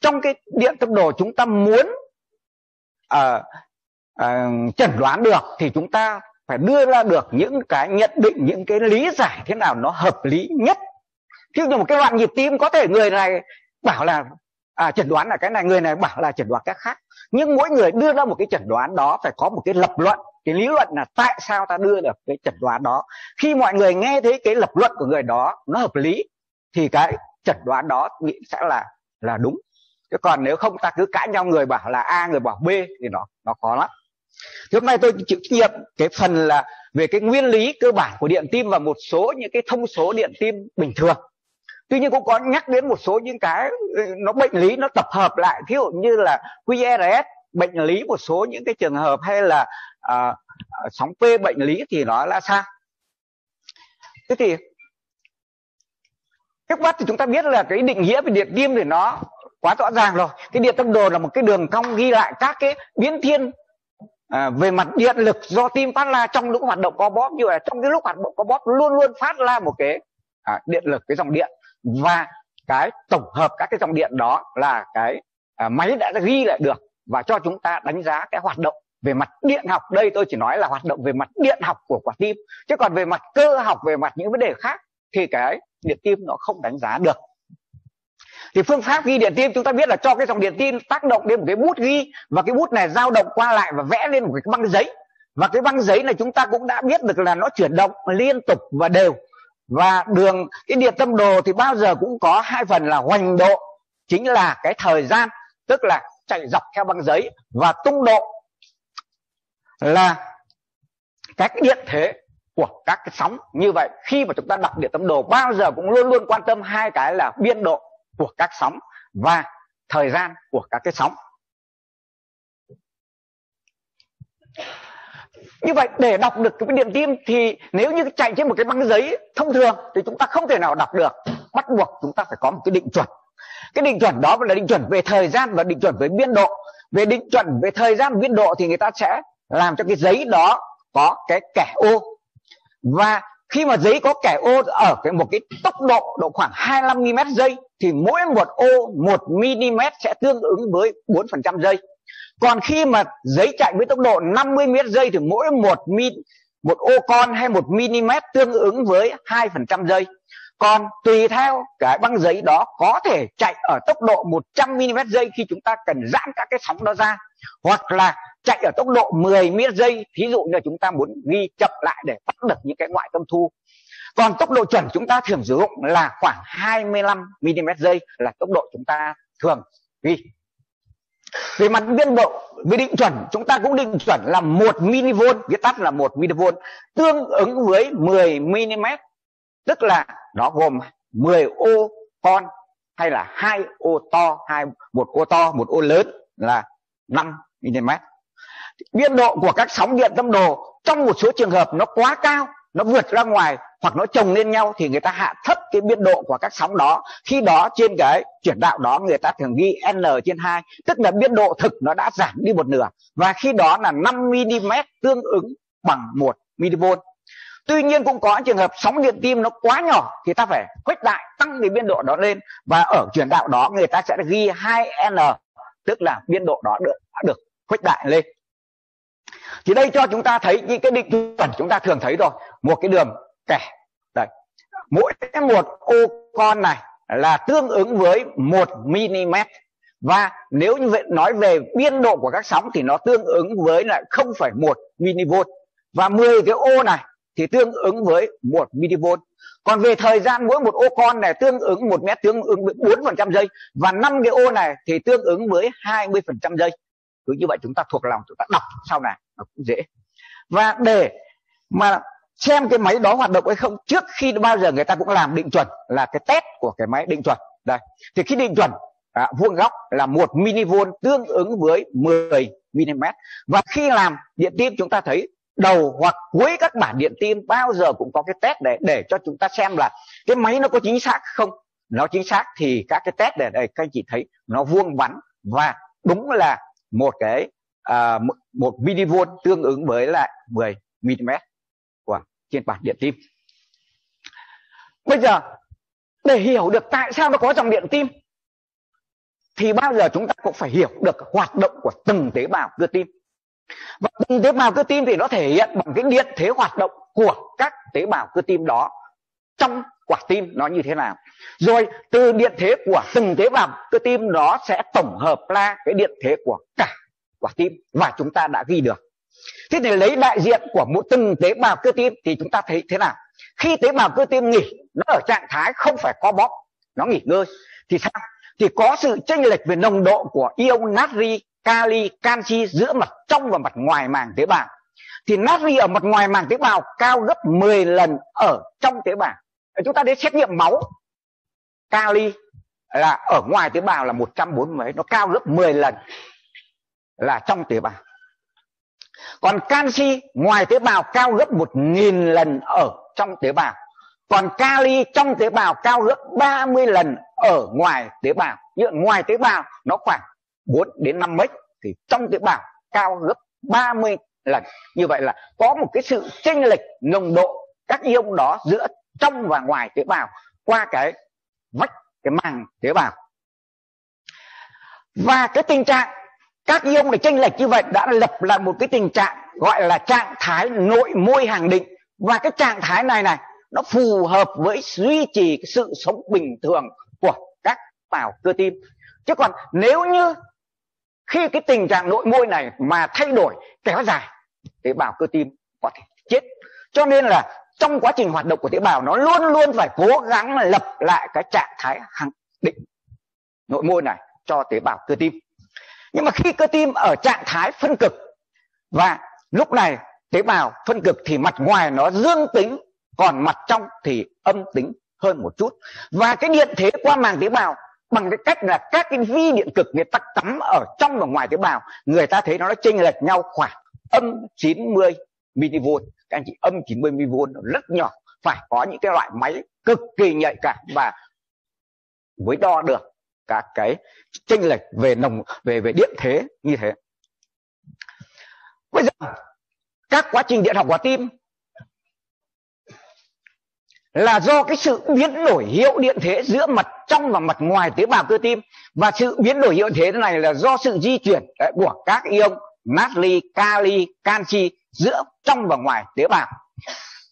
trong cái điện tâm đồ chúng ta muốn uh, uh, chẩn đoán được thì chúng ta phải đưa ra được những cái nhận định những cái lý giải thế nào nó hợp lý nhất. Ví dụ một cái loạn nhịp tim có thể người này bảo là à, chẩn đoán là cái này người này bảo là chẩn đoán cái khác. Nhưng mỗi người đưa ra một cái chẩn đoán đó phải có một cái lập luận. Cái lý luận là tại sao ta đưa được cái chẩn đoán đó. Khi mọi người nghe thấy cái lập luận của người đó nó hợp lý thì cái chẩn đoán đó nghĩ sẽ là là đúng chứ còn nếu không ta cứ cãi nhau người bảo là a người bảo b thì nó nó khó lắm. Thì hôm nay tôi chịu trách nhiệm cái phần là về cái nguyên lý cơ bản của điện tim và một số những cái thông số điện tim bình thường. Tuy nhiên cũng có nhắc đến một số những cái ừ, nó bệnh lý nó tập hợp lại. Ví dụ như là QRS bệnh lý một số những cái trường hợp hay là à, à sóng P bệnh lý thì nó là sao thế thì trước mắt thì chúng ta biết là cái định nghĩa về điện tim thì nó quá rõ ràng rồi. Cái điện tâm đồ là một cái đường cong ghi lại các cái biến thiên à, về mặt điện lực do tim phát ra trong lúc hoạt động co bóp. Như là trong cái lúc hoạt động co bóp luôn luôn phát ra một cái à, điện lực cái dòng điện. Và cái tổng hợp các cái dòng điện đó là cái à, máy đã ghi lại được. Và cho chúng ta đánh giá cái hoạt động về mặt điện học. Đây tôi chỉ nói là hoạt động về mặt điện học của quả tim chứ còn về mặt cơ học về mặt những vấn đề khác thì cái điện tim nó không đánh giá được thì phương pháp ghi điện tim chúng ta biết là cho cái dòng điện tim tác động đến một cái bút ghi và cái bút này dao động qua lại và vẽ lên một cái băng giấy. Và cái băng giấy này chúng ta cũng đã biết được là nó chuyển động liên tục và đều. Và đường, cái điện tâm đồ thì bao giờ cũng có hai phần là hoành độ, chính là cái thời gian, tức là chạy dọc theo băng giấy và tung độ là các điện thế của các cái sóng. Như vậy, khi mà chúng ta đọc điện tâm đồ, bao giờ cũng luôn luôn quan tâm hai cái là biên độ của các sóng và thời gian của các cái sóng. Như vậy, để đọc được cái điện tim thì nếu như chạy trên một cái băng giấy thông thường thì chúng ta không thể nào đọc được. Bắt buộc chúng ta phải có một cái định chuẩn. Cái định chuẩn đó là định chuẩn về thời gian và định chuẩn về biên độ. Về định chuẩn về thời gian, biên độ thì người ta sẽ làm cho cái giấy đó có cái kẻ ô. Và khi mà giấy có kẻ ô ở cái một cái tốc độ độ khoảng 25 mm giây, thì mỗi một ô 1 mm sẽ tương ứng với 4% giây. Còn khi mà giấy chạy với tốc độ 50 m giây, thì mỗi một mi, một ô con hay một mm tương ứng với 2% giây. Còn tùy theo cái băng giấy đó có thể chạy ở tốc độ 100 mm giây khi chúng ta cần giãn các cái sóng đó ra hoặc là chạy ở tốc độ 10 m giây, thí dụ như chúng ta muốn ghi chậm lại để bắt được những cái ngoại tâm thu. Còn tốc độ chuẩn chúng ta thường sử dụng là khoảng 25 mm giây là tốc độ chúng ta thường ghi. Về mặt biên độ, về định chuẩn, chúng ta cũng định chuẩn là 1 mV viết tắt là 1 mV tương ứng với 10 mm tức là nó gồm 10 ô con hay là hai ô to, hai, một ô to, một ô lớn là 5 mm. Biên độ của các sóng điện tâm đồ trong một số trường hợp nó quá cao, nó vượt ra ngoài hoặc nó chồng lên nhau thì người ta hạ thấp cái biên độ của các sóng đó. Khi đó trên cái chuyển đạo đó người ta thường ghi n trên 2 tức là biên độ thực nó đã giảm đi một nửa. Và khi đó là 5 mm tương ứng bằng 1 mV tuy nhiên cũng có trường hợp sóng điện tim nó quá nhỏ thì ta phải khuếch đại tăng cái biên độ đó lên. Và ở chuyển đạo đó người ta sẽ ghi 2n tức là biên độ đó được đã được khuếch đại lên. Thì đây cho chúng ta thấy những cái định chuẩn chúng ta thường thấy rồi. Một cái đường kẻ đây mỗi một ô con này là tương ứng với một mm. Và nếu như vậy nói về biên độ của các sóng thì nó tương ứng với là 0,1 mV và 10 cái ô này thì tương ứng với 1 mV còn về thời gian mỗi một ô con này tương ứng một mét tương ứng với 4% giây. Và năm cái ô này thì tương ứng với 20% giây. Cứ như vậy chúng ta thuộc lòng chúng ta đọc sau này nó cũng dễ. Và để mà xem cái máy đó hoạt động hay không trước khi bao giờ người ta cũng làm định chuẩn là cái test của cái máy định chuẩn. Đây thì khi định chuẩn à, vuông góc là một mV tương ứng với 10 mm và khi làm điện tim chúng ta thấy đầu hoặc cuối các bản điện tim bao giờ cũng có cái test để để cho chúng ta xem là cái máy nó có chính xác không. Nó chính xác thì các cái test để đây các anh chị thấy nó vuông vắn và đúng là một cái à, một mV tương ứng với lại 10 mm của trên bản điện tim. Bây giờ để hiểu được tại sao nó có dòng điện tim thì bao giờ chúng ta cũng phải hiểu được hoạt động của từng tế bào cơ tim và từng tế bào cơ tim thì nó thể hiện bằng cái điện thế hoạt động của các tế bào cơ tim đó trong quả tim nó như thế nào. Rồi từ điện thế của từng tế bào cơ tim đó sẽ tổng hợp ra cái điện thế của cả quả tim và chúng ta đã ghi được. Thế thì lấy đại diện của một từng tế bào cơ tim thì chúng ta thấy thế nào? Khi tế bào cơ tim nghỉ, nó ở trạng thái không phải co bóp, nó nghỉ ngơi, thì sao? Thì có sự chênh lệch về nồng độ của ion natri kali canxi giữa mặt trong và mặt ngoài màng tế bào. Thì natri ở mặt ngoài màng tế bào cao gấp 10 lần ở trong tế bào. Chúng ta đến xét nghiệm máu, kali là ở ngoài tế bào là 140 mấy nó cao gấp 10 lần là trong tế bào. Còn canxi ngoài tế bào cao gấp 1.000 lần ở trong tế bào. Còn kali trong tế bào cao gấp 30 lần ở ngoài tế bào. Như ngoài tế bào, nó khoảng 4 đến 5 mếch thì trong tế bào cao gấp 30 lần. Như vậy là có một cái sự chênh lệch nồng độ các ion đó giữa trong và ngoài tế bào qua cái vách, cái màng tế bào. Và cái tình trạng các ion này chênh lệch như vậy đã lập lại một cái tình trạng gọi là trạng thái nội môi hàng định. Và cái trạng thái này này, nó phù hợp với duy trì cái sự sống bình thường của các bào cơ tim. Chứ còn nếu như khi cái tình trạng nội môi này mà thay đổi, kéo dài, tế bào cơ tim có thể chết. Cho nên là trong quá trình hoạt động của tế bào, nó luôn luôn phải cố gắng lập lại cái trạng thái khẳng định nội môi này cho tế bào cơ tim. Nhưng mà khi cơ tim ở trạng thái phân cực, và lúc này tế bào phân cực thì mặt ngoài nó dương tính, còn mặt trong thì âm tính hơn một chút. Và cái điện thế qua màng tế bào bằng cái cách là các cái vi điện cực người ta cắm ở trong và ngoài tế bào, người ta thấy nó chênh lệch nhau khoảng âm 90 mV các anh chị, âm 90 mV rất nhỏ, phải có những cái loại máy cực kỳ nhạy cảm và mới đo được các cái chênh lệch về nồng, về về điện thế như thế. Bây giờ, các quá trình điện học của tim là do cái sự biến đổi hiệu điện thế giữa mặt trong và mặt ngoài tế bào cơ tim. Và sự biến đổi hiệu thế này là do sự di chuyển của các ion natri, kali, canxi giữa trong và ngoài tế bào.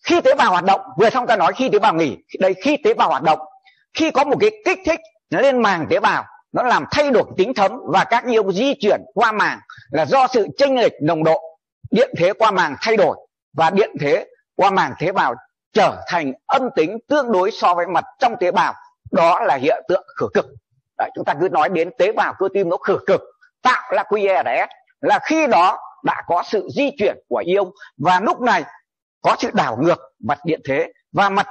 Khi tế bào hoạt động, vừa xong ta nói khi tế bào nghỉ, đây khi tế bào hoạt động, khi có một cái kích thích nó lên màng tế bào, nó làm thay đổi tính thấm và các ion di chuyển qua màng là do sự chênh lệch nồng độ điện thế qua màng thay đổi và điện thế qua màng tế bào trở thành âm tính tương đối so với mặt trong tế bào đó là hiện tượng khử cực. Đấy, chúng ta cứ nói đến tế bào cơ tim nó khử cực tạo ra QRS là khi đó đã có sự di chuyển của ion và lúc này có sự đảo ngược mặt điện thế và mặt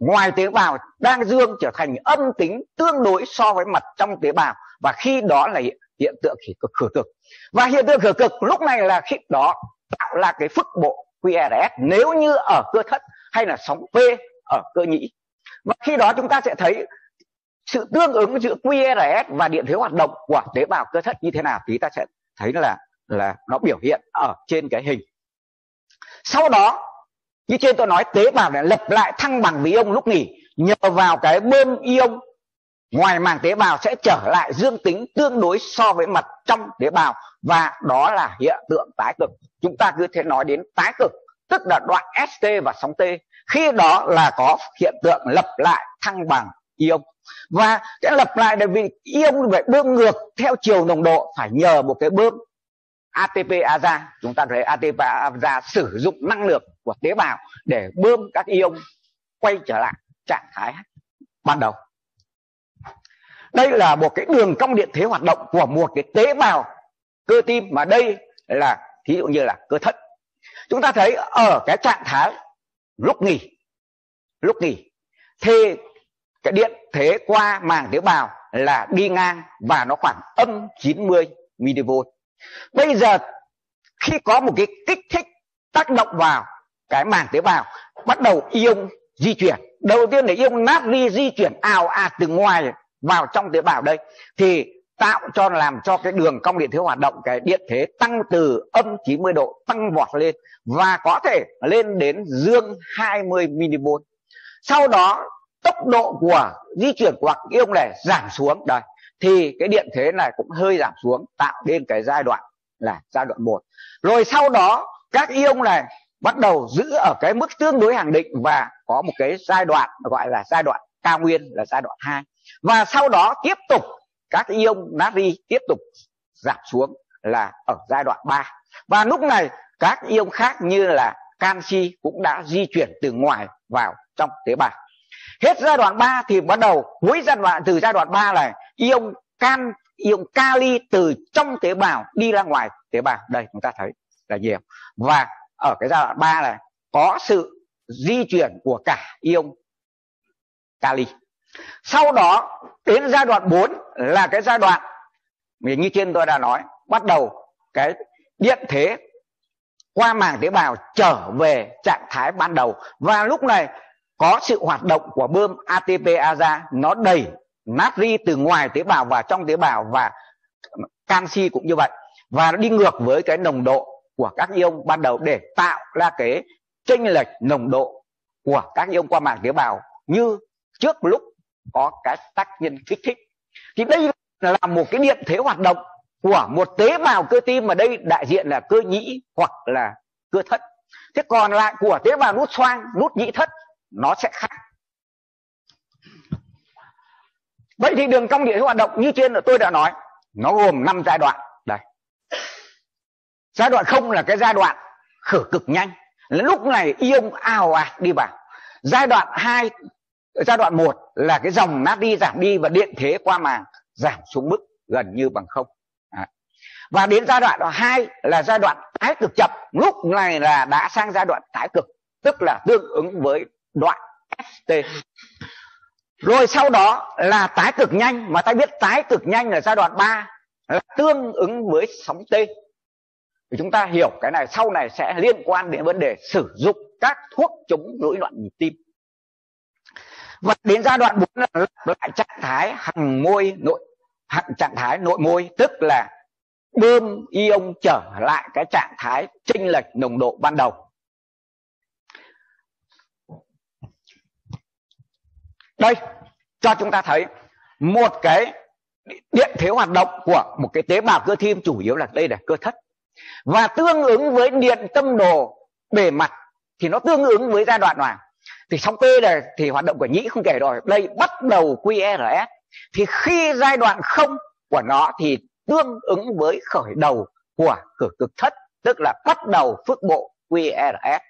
ngoài tế bào đang dương trở thành âm tính tương đối so với mặt trong tế bào. Và khi đó là hiện, hiện tượng khử cực khử cực. Và hiện tượng khử cực lúc này là khi đó tạo ra cái phức bộ QRS nếu như ở cơ thất hay là sóng P ở cơ nhĩ và khi đó chúng ta sẽ thấy sự tương ứng giữa QRS và điện thế hoạt động của tế bào cơ thất như thế nào thì ta sẽ thấy là là nó biểu hiện ở trên cái hình. Sau đó, như trên tôi nói, tế bào này lập lại thăng bằng với ion lúc nghỉ. Nhờ vào cái bơm ion, ngoài màng tế bào sẽ trở lại dương tính tương đối so với mặt trong tế bào. Và đó là hiện tượng tái cực. Chúng ta cứ thế nói đến tái cực, tức là đoạn ST và sóng T khi đó là có hiện tượng lập lại thăng bằng ion và cái lập lại là vì ion phải bơm ngược theo chiều nồng độ, phải nhờ một cái bơm ATP AZA chúng ta thấy ATP AZA sử dụng năng lượng của tế bào để bơm các ion quay trở lại trạng thái ban đầu. Đây là một cái đường cong điện thế hoạt động của một cái tế bào cơ tim mà đây là, thí dụ như là cơ thận. Chúng ta thấy ở cái trạng thái lúc nghỉ. Lúc nghỉ. Thì cái điện thế qua màng tế bào là đi ngang và nó khoảng âm 90 mV bây giờ khi có một cái kích thích tác động vào cái màng tế bào, bắt đầu ion di chuyển. Đầu tiên để ion natri di chuyển ào ạt từ ngoài vào trong tế bào đây. Thì tạo cho, làm cho cái đường cong điện thế hoạt động, cái điện thế tăng từ âm 90 độ tăng vọt lên và có thể lên đến dương 20 mV. Sau đó, tốc độ của di chuyển của ion này giảm xuống. Đây, thì cái điện thế này cũng hơi giảm xuống, tạo nên cái giai đoạn là giai đoạn 1 rồi sau đó các ion này bắt đầu giữ ở cái mức tương đối hàng định và có một cái giai đoạn, gọi là giai đoạn cao nguyên là giai đoạn 2 và sau đó tiếp tục các ion natri tiếp tục giảm xuống là ở giai đoạn 3 và lúc này, các ion khác như là canxi cũng đã di chuyển từ ngoài vào trong tế bào. Hết giai đoạn 3 thì bắt đầu, cuối giai đoạn, từ giai đoạn 3 này ion can ion kali từ trong tế bào đi ra ngoài tế bào. Đây, chúng ta thấy là nhiều. Và ở cái giai đoạn 3 này, có sự di chuyển của cả ion kali sau đó, đến giai đoạn 4 là cái giai đoạn như trên tôi đã nói, bắt đầu cái điện thế qua màng tế bào trở về trạng thái ban đầu. Và lúc này có sự hoạt động của bơm ATPase ra nó đẩy natri từ ngoài tế bào vào trong tế bào và canxi cũng như vậy. Và nó đi ngược với cái nồng độ của các ion ban đầu để tạo ra cái chênh lệch nồng độ của các ion qua màng tế bào như trước lúc có cái tác nhân kích thích. Thì đây là một cái điện thế hoạt động của một tế bào cơ tim mà đây đại diện là cơ nhĩ hoặc là cơ thất. Thế còn lại của tế bào nút xoang, nút nhĩ thất, nó sẽ khác. Vậy thì đường cong điện thế hoạt động như trên là tôi đã nói, nó gồm 5 giai đoạn. Đây. Giai đoạn không là cái giai đoạn khử cực nhanh. Lúc này ion ào ạt đi vào. Giai đoạn 2 giai đoạn 1 là cái dòng nát đi, giảm đi và điện thế qua màng giảm xuống mức gần như bằng không. À. và đến giai đoạn hai là giai đoạn tái cực chậm. Lúc này là đã sang giai đoạn tái cực, tức là tương ứng với đoạn ST rồi sau đó là tái cực nhanh, mà ta biết tái cực nhanh là giai đoạn 3 là tương ứng với sóng T. Thì chúng ta hiểu cái này, sau này sẽ liên quan đến vấn đề sử dụng các thuốc chống rối loạn nhịp tim và đến giai đoạn 4 là lại trạng thái hằng môi nội, hằng trạng thái nội môi, tức là bơm ion trở lại cái trạng thái chênh lệch nồng độ ban đầu. Đây, cho chúng ta thấy một cái điện thế hoạt động của một cái tế bào cơ tim, chủ yếu là đây là cơ thất. Và tương ứng với điện tâm đồ bề mặt thì nó tương ứng với giai đoạn nào? Thì sau P này thì hoạt động của nhĩ không kể rồi. Đây bắt đầu QRS thì khi giai đoạn không của nó thì tương ứng với khởi đầu của cửa cực thất, tức là bắt đầu phước bộ QRS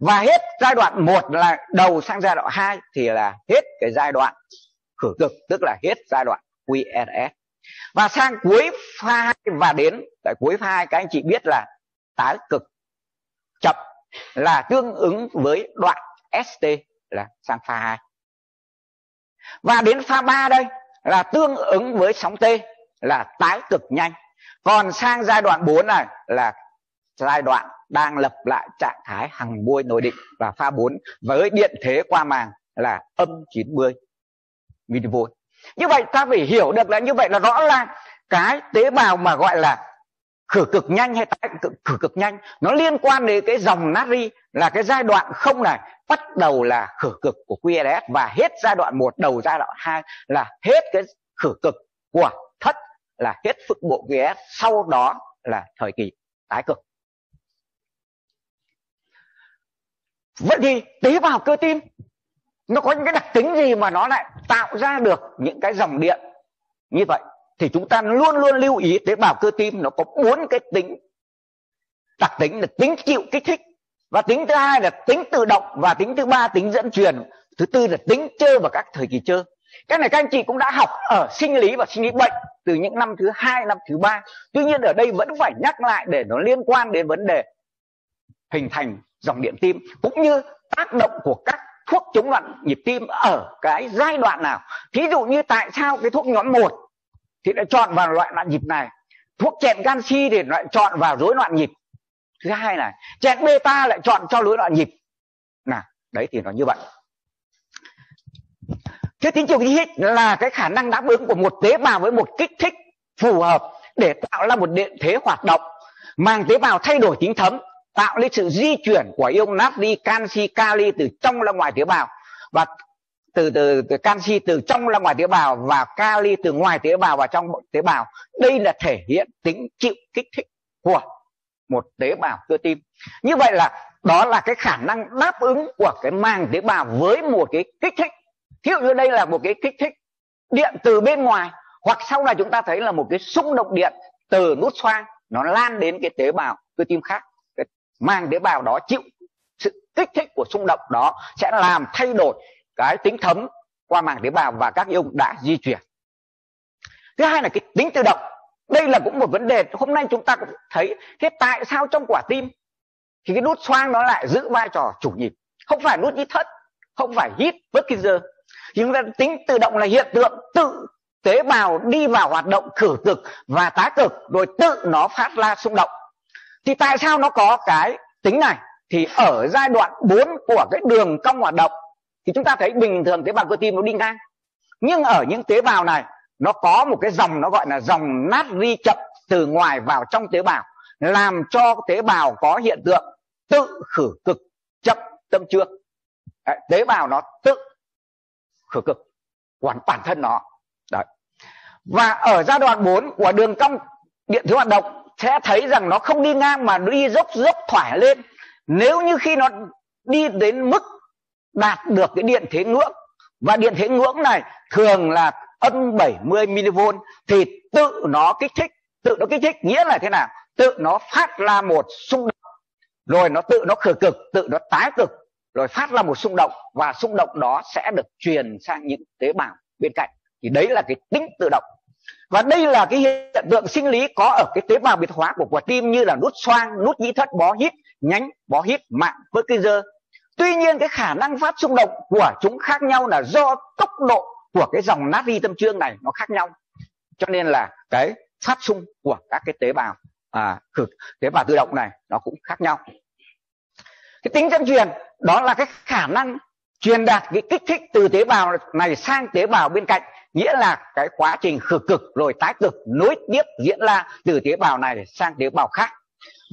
và hết giai đoạn 1 là đầu sang giai đoạn 2 thì là hết cái giai đoạn khử cực, tức là hết giai đoạn QRS và sang cuối pha 2 và đến, tại cuối pha 2 các anh chị biết là tái cực chậm, là tương ứng với đoạn ST là sang pha 2 và đến pha 3 đây là tương ứng với sóng T là tái cực nhanh. Còn sang giai đoạn 4 này là giai đoạn đang lập lại trạng thái hằng buôi nội định. Và pha 4 với điện thế qua màng là âm 90 mV. Như vậy ta phải hiểu được là như vậy là rõ là cái tế bào mà gọi là khử cực nhanh hay tái cực, khử cực nhanh nó liên quan đến cái dòng natri là cái giai đoạn không này, bắt đầu là khử cực của QRS và hết giai đoạn một, đầu giai đoạn 2 là hết cái khử cực của thất, là hết phức bộ QRS sau đó là thời kỳ tái cực. Vậy thì tế bào cơ tim, nó có những cái đặc tính gì mà nó lại tạo ra được những cái dòng điện như vậy? Thì chúng ta luôn luôn lưu ý tế bào cơ tim nó có bốn cái tính, đặc tính là tính chịu kích thích và tính thứ hai là tính tự động và tính thứ ba, tính dẫn truyền. Thứ tư là tính chơ và các thời kỳ chơ cái này các anh chị cũng đã học ở sinh lý và sinh lý bệnh từ những năm thứ hai, năm thứ ba. Tuy nhiên ở đây vẫn phải nhắc lại để nó liên quan đến vấn đề hình thành dòng điện tim cũng như tác động của các thuốc chống loạn nhịp tim ở cái giai đoạn nào. Thí dụ như tại sao cái thuốc nhóm 1 thì lại chọn vào loại loạn nhịp này? Thuốc chèn canxi thì lại chọn vào rối loạn nhịp thứ hai là chẹn beta lại chọn cho lối đoạn nhịp. Nào đấy thì nó như vậy. Thế tính trường kích thích là cái khả năng đáp ứng của một tế bào với một kích thích phù hợp để tạo ra một điện thế hoạt động mang tế bào thay đổi tính thấm tạo nên sự di chuyển của ion natri canxi kali từ trong ra ngoài tế bào và từ, từ từ canxi từ trong ra ngoài tế bào và kali từ ngoài tế bào vào trong tế bào. Đây là thể hiện tính chịu kích thích của một tế bào cơ tim. Như vậy là đó là cái khả năng đáp ứng của cái màng tế bào với một cái kích thích. Thí dụ như đây là một cái kích thích điện từ bên ngoài, hoặc sau này chúng ta thấy là một cái xung động điện từ nút xoang nó lan đến cái tế bào cơ tim khác. Cái màng tế bào đó chịu sự kích thích của xung động đó sẽ làm thay đổi cái tính thấm qua màng tế bào và các ion đã di chuyển thứ hai là cái tính tự động đây là cũng một vấn đề. Hôm nay chúng ta cũng thấy thế tại sao trong quả tim thì cái nút xoang nó lại giữ vai trò chủ nhịp. Không phải nút nhít thất, không phải hít bất kỳ giờ chúng ta tính tự động là hiện tượng tự tế bào đi vào hoạt động khử cực và tái cực, rồi tự nó phát ra xung động. Thì tại sao nó có cái tính này? Thì ở giai đoạn 4 của cái đường cong hoạt động, thì chúng ta thấy bình thường tế bào cơ tim nó đi ngang. Nhưng ở những tế bào này nó có một cái dòng nó gọi là dòng natri chậm từ ngoài vào trong tế bào làm cho tế bào có hiện tượng tự khử cực chậm tâm trương Đấy, tế bào nó tự khử cực quản bản thân nó. Đấy. và ở giai đoạn 4 của đường cong điện thứ hoạt động sẽ thấy rằng nó không đi ngang mà đi dốc dốc thoải lên. Nếu như khi nó đi đến mức đạt được cái điện thế ngưỡng và điện thế ngưỡng này thường là âm 70 mV thì tự nó kích thích. Tự nó kích thích nghĩa là thế nào? Tự nó phát ra một xung động. Rồi nó tự nó khử cực, tự nó tái cực. Rồi phát ra một xung động và xung động đó sẽ được truyền sang những tế bào bên cạnh. Thì đấy là cái tính tự động. Và đây là cái hiện tượng sinh lý có ở cái tế bào biệt hóa của quả tim như là nút xoang, nút nhĩ thất, bó hít, nhánh, bó hít, mạng với cây dơ. Tuy nhiên cái khả năng phát xung động của chúng khác nhau là do tốc độ của cái dòng natri tâm trương này nó khác nhau. Cho nên là cái phát xung của các cái tế bào à, tế bào tự động này nó cũng khác nhau. Cái tính dẫn truyền đó là cái khả năng truyền đạt cái kích thích từ tế bào này sang tế bào bên cạnh nghĩa là cái quá trình khử cực rồi tái cực nối tiếp diễn ra từ tế bào này sang tế bào khác.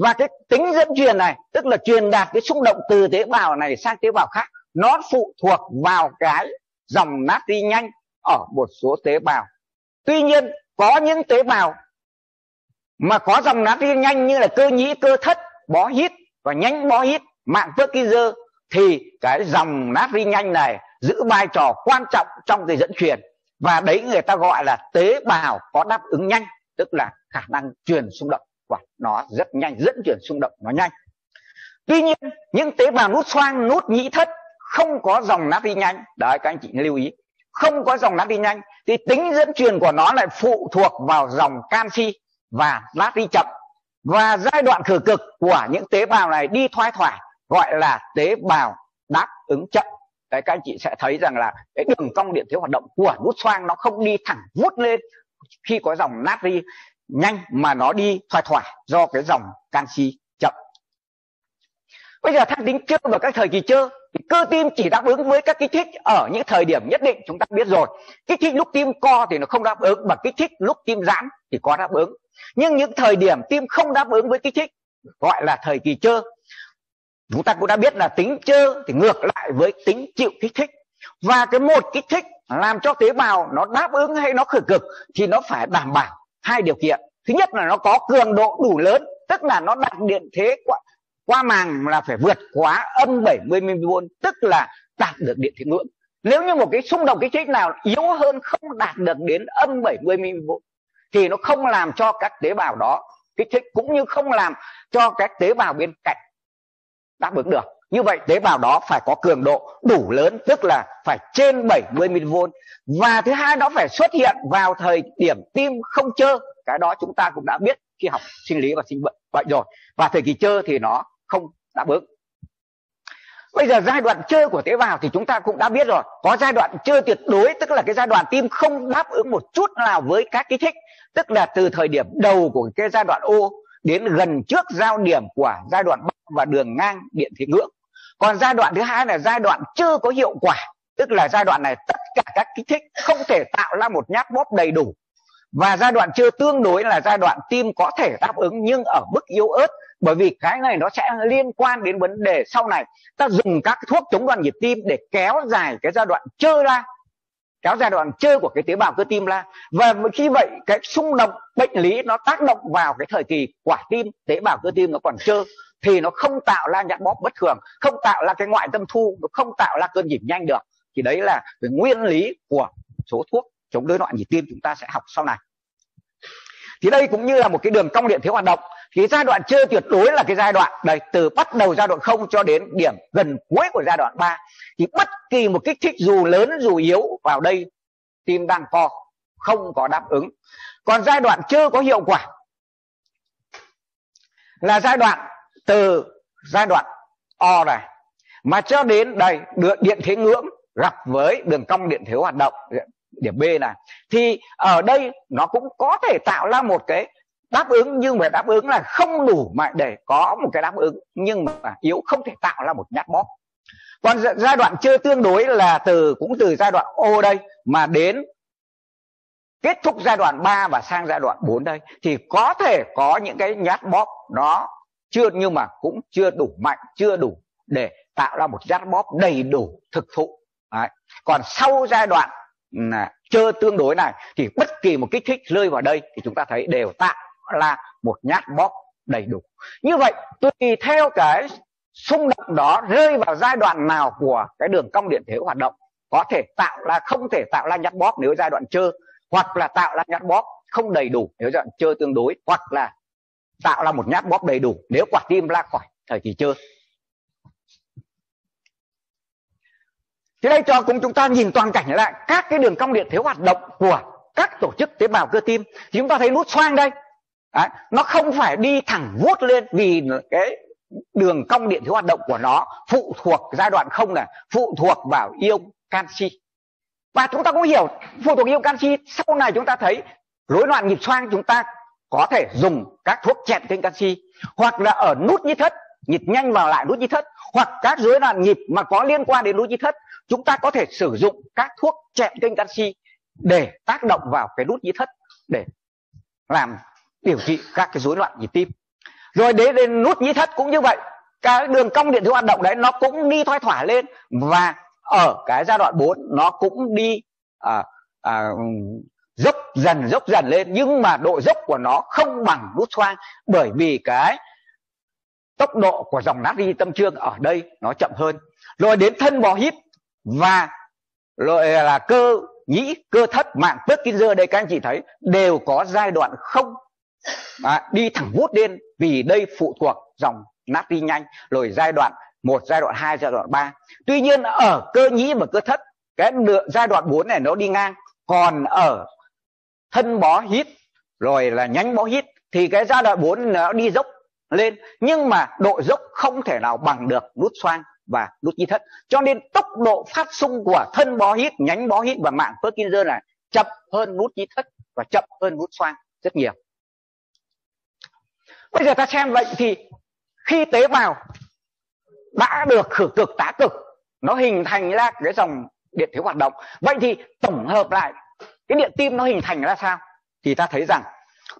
Và cái tính dẫn truyền này tức là truyền đạt cái xung động từ tế bào này sang tế bào khác nó phụ thuộc vào cái dòng natri nhanh ở một số tế bào. Tuy nhiên, có những tế bào mà có dòng natri nhanh như là cơ nhĩ, cơ thất bó hít và nhánh bó hít, mạng Purkinje, thì cái dòng natri nhanh này giữ vai trò quan trọng trong cái dẫn truyền. Và đấy người ta gọi là tế bào có đáp ứng nhanh, tức là khả năng truyền xung động. Của nó rất nhanh, dẫn truyền xung động nó nhanh. Tuy nhiên, những tế bào nút xoang, nút nhĩ thất không có dòng natri nhanh. Đấy, các anh chị lưu ý. Không có dòng natri nhanh. Thì tính dẫn truyền của nó lại phụ thuộc vào dòng canxi và natri chậm. Và giai đoạn khử cực của những tế bào này đi thoái thoải, gọi là tế bào đáp ứng chậm. Đấy, các anh chị sẽ thấy rằng là cái đường cong điện thiếu hoạt động của nút xoang nó không đi thẳng vút lên khi có dòng natri nhanh, mà nó đi thoải thoải do cái dòng canxi chậm. Bây giờ thang tính chơ và các thời kỳ chơ thì cơ tim chỉ đáp ứng với các kích thích ở những thời điểm nhất định chúng ta biết rồi. Kích thích lúc tim co thì nó không đáp ứng và kích thích lúc tim giãn thì có đáp ứng. Nhưng những thời điểm tim không đáp ứng với kích thích, gọi là thời kỳ chơ, chúng ta cũng đã biết là tính chơ thì ngược lại với tính chịu kích thích. Và cái một kích thích làm cho tế bào nó đáp ứng hay nó khởi cực thì nó phải đảm bảo hai điều kiện. Thứ nhất là nó có cường độ đủ lớn, tức là nó đạt điện thế qua, màng là phải vượt quá âm 70 mV tức là đạt được điện thế ngưỡng nếu như một cái xung động kích thích nào yếu hơn không đạt được đến âm 70 mV thì nó không làm cho các tế bào đó kích thích cũng như không làm cho các tế bào bên cạnh đáp ứng được. Như vậy tế bào đó phải có cường độ đủ lớn tức là phải trên 70 mV và thứ hai nó phải xuất hiện vào thời điểm tim không chơ. Cái đó chúng ta cũng đã biết khi học sinh lý và sinh bệnh rồi. Và thời kỳ chơ thì nó không đáp ứng. Bây giờ giai đoạn chơ của tế bào thì chúng ta cũng đã biết rồi. Có giai đoạn chơ tuyệt đối, tức là cái giai đoạn tim không đáp ứng một chút nào với các kích thích, tức là từ thời điểm đầu của cái giai đoạn ô đến gần trước giao điểm của giai đoạn và đường ngang điện thế ngưỡng. Còn giai đoạn thứ hai là giai đoạn chưa có hiệu quả, tức là giai đoạn này tất cả các kích thích không thể tạo ra một nhát bóp đầy đủ và giai đoạn chưa tương đối là giai đoạn tim có thể đáp ứng nhưng ở mức yếu ớt, bởi vì cái này nó sẽ liên quan đến vấn đề sau này. Ta dùng các thuốc chống đoàn nhịp tim để kéo dài cái giai đoạn chơ ra, kéo giai đoạn chơ của cái tế bào cơ tim ra. Và khi vậy, cái xung động bệnh lý nó tác động vào cái thời kỳ quả tim, tế bào cơ tim nó còn chơ thì nó không tạo ra nhãn bóp bất thường, không tạo ra cái ngoại tâm thu nó không tạo ra cơn nhịp nhanh được. Thì đấy là cái nguyên lý của số thuốc chống rối loạn nhịp tim chúng ta sẽ học sau này thì đây cũng như là một cái đường cong điện thiếu hoạt động. Thì giai đoạn chơi tuyệt đối là cái giai đoạn, đây, từ bắt đầu giai đoạn không cho đến điểm gần cuối của giai đoạn 3 thì bất kỳ một kích thích dù lớn dù yếu vào đây, tim đang co, không có đáp ứng. Còn giai đoạn chưa có hiệu quả là giai đoạn từ giai đoạn O này, mà cho đến đây được điện thế ngưỡng gặp với đường cong điện thiếu hoạt động điểm B này. Thì ở đây nó cũng có thể tạo ra một cái đáp ứng, nhưng mà đáp ứng là không đủ mà để có một cái đáp ứng, nhưng mà yếu, không thể tạo ra một nhát bóp. Còn giai đoạn chưa tương đối là từ, cũng từ giai đoạn O đây, mà đến kết thúc giai đoạn 3 và sang giai đoạn 4 đây, thì có thể có những cái nhát bóp nó chưa, nhưng mà cũng chưa đủ mạnh, chưa đủ để tạo ra một nhát bóp đầy đủ thực thụ. Đấy. còn sau giai đoạn là chưa tương đối này, thì bất kỳ một kích thích rơi vào đây thì chúng ta thấy đều tạo là một nhát bóp đầy đủ. Như vậy, tùy theo cái xung động đó rơi vào giai đoạn nào của cái đường cong điện thế hoạt động, có thể tạo ra, không thể tạo ra nhát bóp nếu giai đoạn chơ hoặc là tạo ra nhát bóp không đầy đủ nếu giai đoạn chơ tương đối, hoặc là tạo ra một nhát bóp đầy đủ nếu quả tim ra khỏi thời kỳ chơ Thế đây cho cùng chúng ta nhìn toàn cảnh lại các cái đường cong điện thiếu hoạt động của các tổ chức tế bào cơ tim thì chúng ta thấy nút xoang đây. Đấy, nó không phải đi thẳng vuốt lên vì cái đường cong điện thiếu hoạt động của nó phụ thuộc giai đoạn không này phụ thuộc vào ion canxi. Và chúng ta cũng hiểu phụ thuộc ion canxi sau này chúng ta thấy rối loạn nhịp xoang chúng ta có thể dùng các thuốc chẹn kênh canxi hoặc là ở nút nhĩ thất nhịp nhanh vào lại nút nhĩ thất hoặc các rối loạn nhịp mà có liên quan đến nút nhĩ thất chúng ta có thể sử dụng các thuốc chẹn kênh canxi để tác động vào cái nút nhĩ thất để làm điều trị các cái rối loạn nhịp tim. Rồi đến, đến nút nhĩ thất cũng như vậy. Cái đường cong điện thiếu hoạt động đấy nó cũng đi thoai thoải lên và ở cái giai đoạn 4 nó cũng đi à, à, dốc dần dốc dần lên. Nhưng mà độ dốc của nó không bằng nút xoang bởi vì cái tốc độ của dòng natri tâm trương ở đây nó chậm hơn. Rồi đến thân bò hít và rồi là cơ nhĩ cơ thất mạng Purkinje đây các anh chị thấy đều có giai đoạn không à, đi thẳng vút lên vì đây phụ thuộc dòng natri nhanh. Rồi giai đoạn một giai đoạn 2 giai đoạn 3 tuy nhiên ở cơ nhĩ và cơ thất cái giai đoạn 4 này nó đi ngang. Còn ở thân bó hít rồi là nhánh bó hít thì cái giai đoạn 4 nó đi dốc lên. Nhưng mà độ dốc không thể nào bằng được nút xoang và nút chi thất. Cho nên tốc độ phát xung của thân bó hít, nhánh bó hít và mạng Purkinje này chậm hơn nút chi thất và chậm hơn nút xoang rất nhiều. Bây giờ ta xem vậy thì khi tế bào đã được khử cực tá cực, nó hình thành ra cái dòng điện thiếu hoạt động. Vậy thì tổng hợp lại, cái điện tim nó hình thành ra sao? Thì ta thấy rằng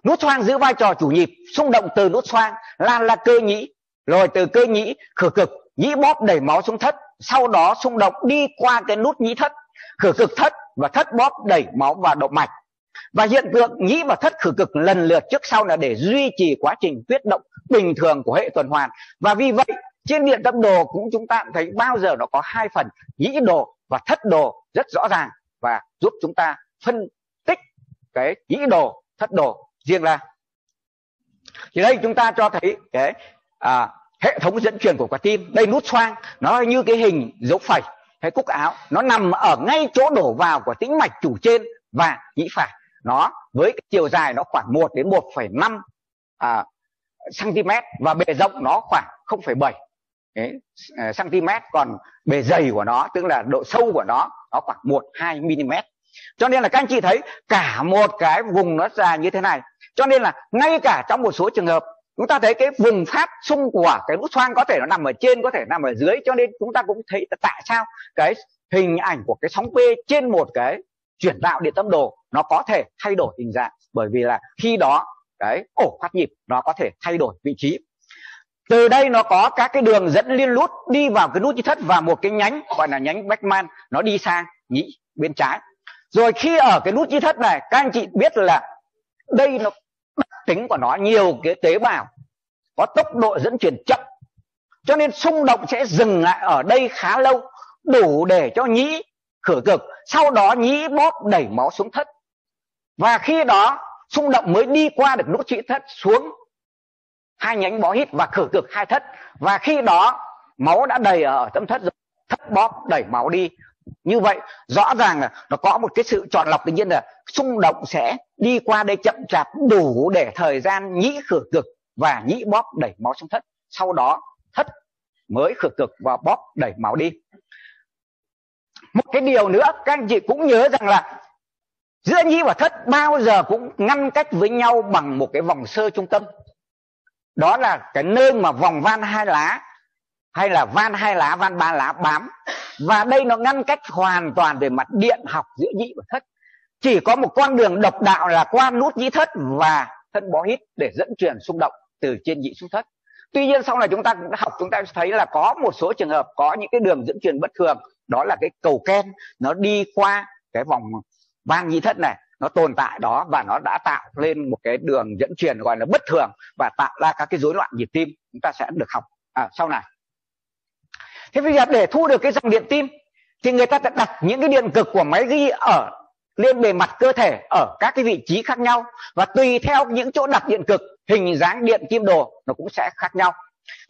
nút xoang giữ vai trò chủ nhịp, xung động từ nút xoang lan ra cơ nhĩ, rồi từ cơ nhĩ khử cực nhĩ bóp đẩy máu xuống thất sau đó xung động đi qua cái nút nhĩ thất khử cực thất và thất bóp đẩy máu vào động mạch. Và hiện tượng nhĩ và thất khử cực lần lượt trước sau là để duy trì quá trình huyết động bình thường của hệ tuần hoàn. Và vì vậy trên điện tâm đồ cũng chúng ta thấy bao giờ nó có hai phần nhĩ đồ và thất đồ rất rõ ràng và giúp chúng ta phân tích cái nhĩ đồ thất đồ riêng ra. Thì đây chúng ta cho thấy cái à, hệ thống dẫn truyền của quả tim đây nút xoang nó như cái hình dấu phẩy hay cúc áo nó nằm ở ngay chỗ đổ vào của tĩnh mạch chủ trên và nhĩ phải. Nó với cái chiều dài nó khoảng 1 đến 1,5 à, cm và bề rộng nó khoảng 0,7 bảy. Cm à, còn bề dày của nó tức là độ sâu của nó nó khoảng 1 2 mm cho nên là các anh chị thấy cả một cái vùng nó dài như thế này. Cho nên là ngay cả trong một số trường hợp chúng ta thấy cái vùng phát xung của cái nút xoang có thể nó nằm ở trên, có thể nằm ở dưới, cho nên chúng ta cũng thấy tại sao cái hình ảnh của cái sóng P trên một cái chuyển đạo điện tâm đồ nó có thể thay đổi hình dạng. Bởi vì là khi đó cái ổ phát nhịp nó có thể thay đổi vị trí. Từ đây nó có các cái đường dẫn liên lút đi vào cái nút chi thất và một cái nhánh, gọi là nhánh Beckman nó đi sang nhĩ bên trái. Rồi khi ở cái nút chi thất này, các anh chị biết là đây nó tính của nó nhiều cái tế bào, có tốc độ dẫn truyền chậm. Cho nên xung động sẽ dừng lại ở đây khá lâu, đủ để cho nhĩ khử cực, sau đó nhĩ bóp đẩy máu xuống thất. Và khi đó, xung động mới đi qua được nút trĩ thất xuống hai nhánh bó hít và khử cực hai thất. Và khi đó, máu đã đầy ở tâm thất rồi, thất bóp đẩy máu đi như vậy, rõ ràng là nó có một cái sự chọn lọc tự nhiên là xung động sẽ đi qua đây chậm chạp đủ để thời gian nhĩ khử cực và nhĩ bóp đẩy máu xuống thất. Sau đó, thất mới khử cực và bóp đẩy máu đi. Một cái điều nữa, các anh chị cũng nhớ rằng là giữa nhĩ và thất bao giờ cũng ngăn cách với nhau bằng một cái vòng sơ trung tâm. Đó là cái nơi mà vòng van hai lá hay là van hai lá van ba lá bám. Và đây nó ngăn cách hoàn toàn về mặt điện học giữa nhĩ và thất. Chỉ có một con đường độc đạo là qua nút nhĩ thất và thân bó hít để dẫn truyền xung động từ trên nhĩ xuống thất. Tuy nhiên sau này chúng ta cũng học chúng ta thấy là có một số trường hợp có những cái đường dẫn truyền bất thường. Đó là cái cầu ken nó đi qua cái vòng van nhĩ thất này nó tồn tại đó và nó đã tạo lên một cái đường dẫn truyền gọi là bất thường và tạo ra các cái rối loạn nhịp tim. Chúng ta sẽ được học. À, sau này thế bây giờ để thu được cái dòng điện tim thì người ta đã đặt những cái điện cực của máy ghi ở lên bề mặt cơ thể ở các cái vị trí khác nhau. Và tùy theo những chỗ đặt điện cực hình dáng điện kim đồ nó cũng sẽ khác nhau.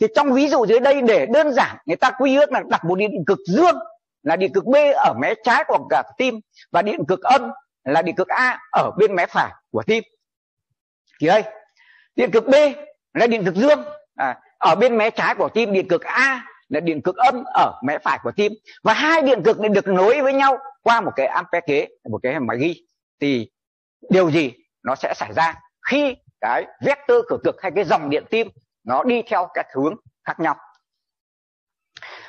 Thì trong ví dụ dưới đây để đơn giản người ta quy ước là đặt một điện cực dương là điện cực B ở mé trái của cả tim và điện cực âm là điện cực A ở bên mé phải của tim. Thì đây điện cực B là điện cực dương. À, ở bên mé trái của tim điện cực A là điện cực âm ở mé phải của tim. Và hai điện cực này được nối với nhau qua một cái ampe kế một cái máy ghi. Thì điều gì nó sẽ xảy ra khi cái vector cửa cực hay cái dòng điện tim nó đi theo các hướng khác nhau?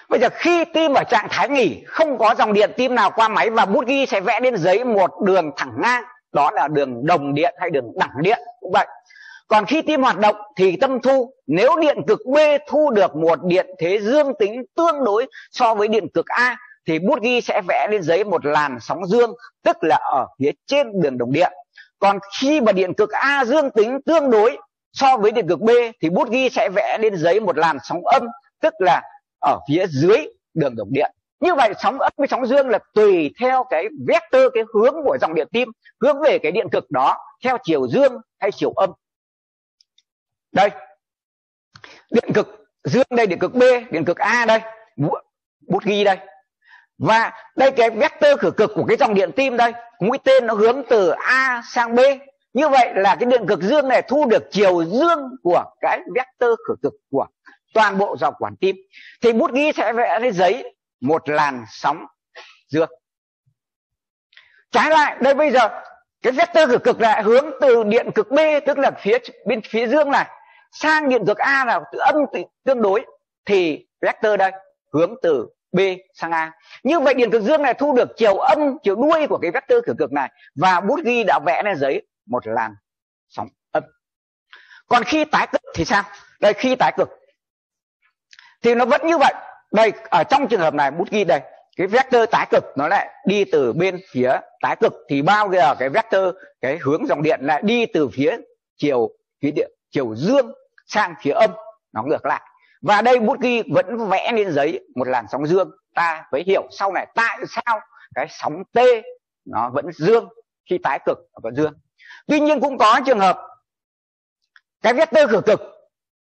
Bây giờ khi tim ở trạng thái nghỉ, không có dòng điện tim nào qua máy và bút ghi sẽ vẽ lên giấy một đường thẳng ngang, đó là đường đồng điện hay đường đẳng điện, cũng vậy còn khi tim hoạt động thì tâm thu. Nếu điện cực B thu được một điện thế dương tính tương đối so với điện cực A, thì bút ghi sẽ vẽ lên giấy một làn sóng dương, tức là ở phía trên đường đồng điện còn khi mà điện cực A dương tính tương đối so với điện cực B, thì bút ghi sẽ vẽ lên giấy một làn sóng âm, tức là ở phía dưới đường đồng điện như vậy, sóng âm với sóng dương là tùy theo cái vector, cái hướng của dòng điện tim, hướng về cái điện cực đó, theo chiều dương hay chiều âm đây. Điện cực dương đây, điện cực b, điện cực a đây. Bút ghi đây. Và đây cái vector khử cực của cái dòng điện tim đây, mũi tên nó hướng từ a sang b. Như vậy là cái điện cực dương này thu được chiều dương của cái vector khử cực của toàn bộ dòng quản tim. Thì bút ghi sẽ vẽ lên giấy một làn sóng dương. Trái lại, đây bây giờ, cái vector cực cực lại hướng từ điện cực B, tức là phía, bên phía dương này sang điện cực A là âm tương đối thì vector đây hướng từ B sang A. Như vậy điện cực dương này thu được chiều âm, chiều đuôi của cái vector cực cực này và bút ghi đã vẽ lên giấy một làn sóng âm. Còn khi tái cực thì sao? Đây khi tái cực thì nó vẫn như vậy đây ở trong trường hợp này bút ghi đây cái vector tái cực nó lại đi từ bên phía tái cực thì bao giờ cái vector cái hướng dòng điện lại đi từ phía chiều phía điện chiều dương sang phía âm, nó ngược lại. Và đây bút ghi vẫn vẽ lên giấy, một làn sóng dương. Ta mới hiểu sau này tại sao cái sóng t nó vẫn dương khi tái cực nó vẫn dương. Tuy nhiên cũng có trường hợp cái vector cửa cực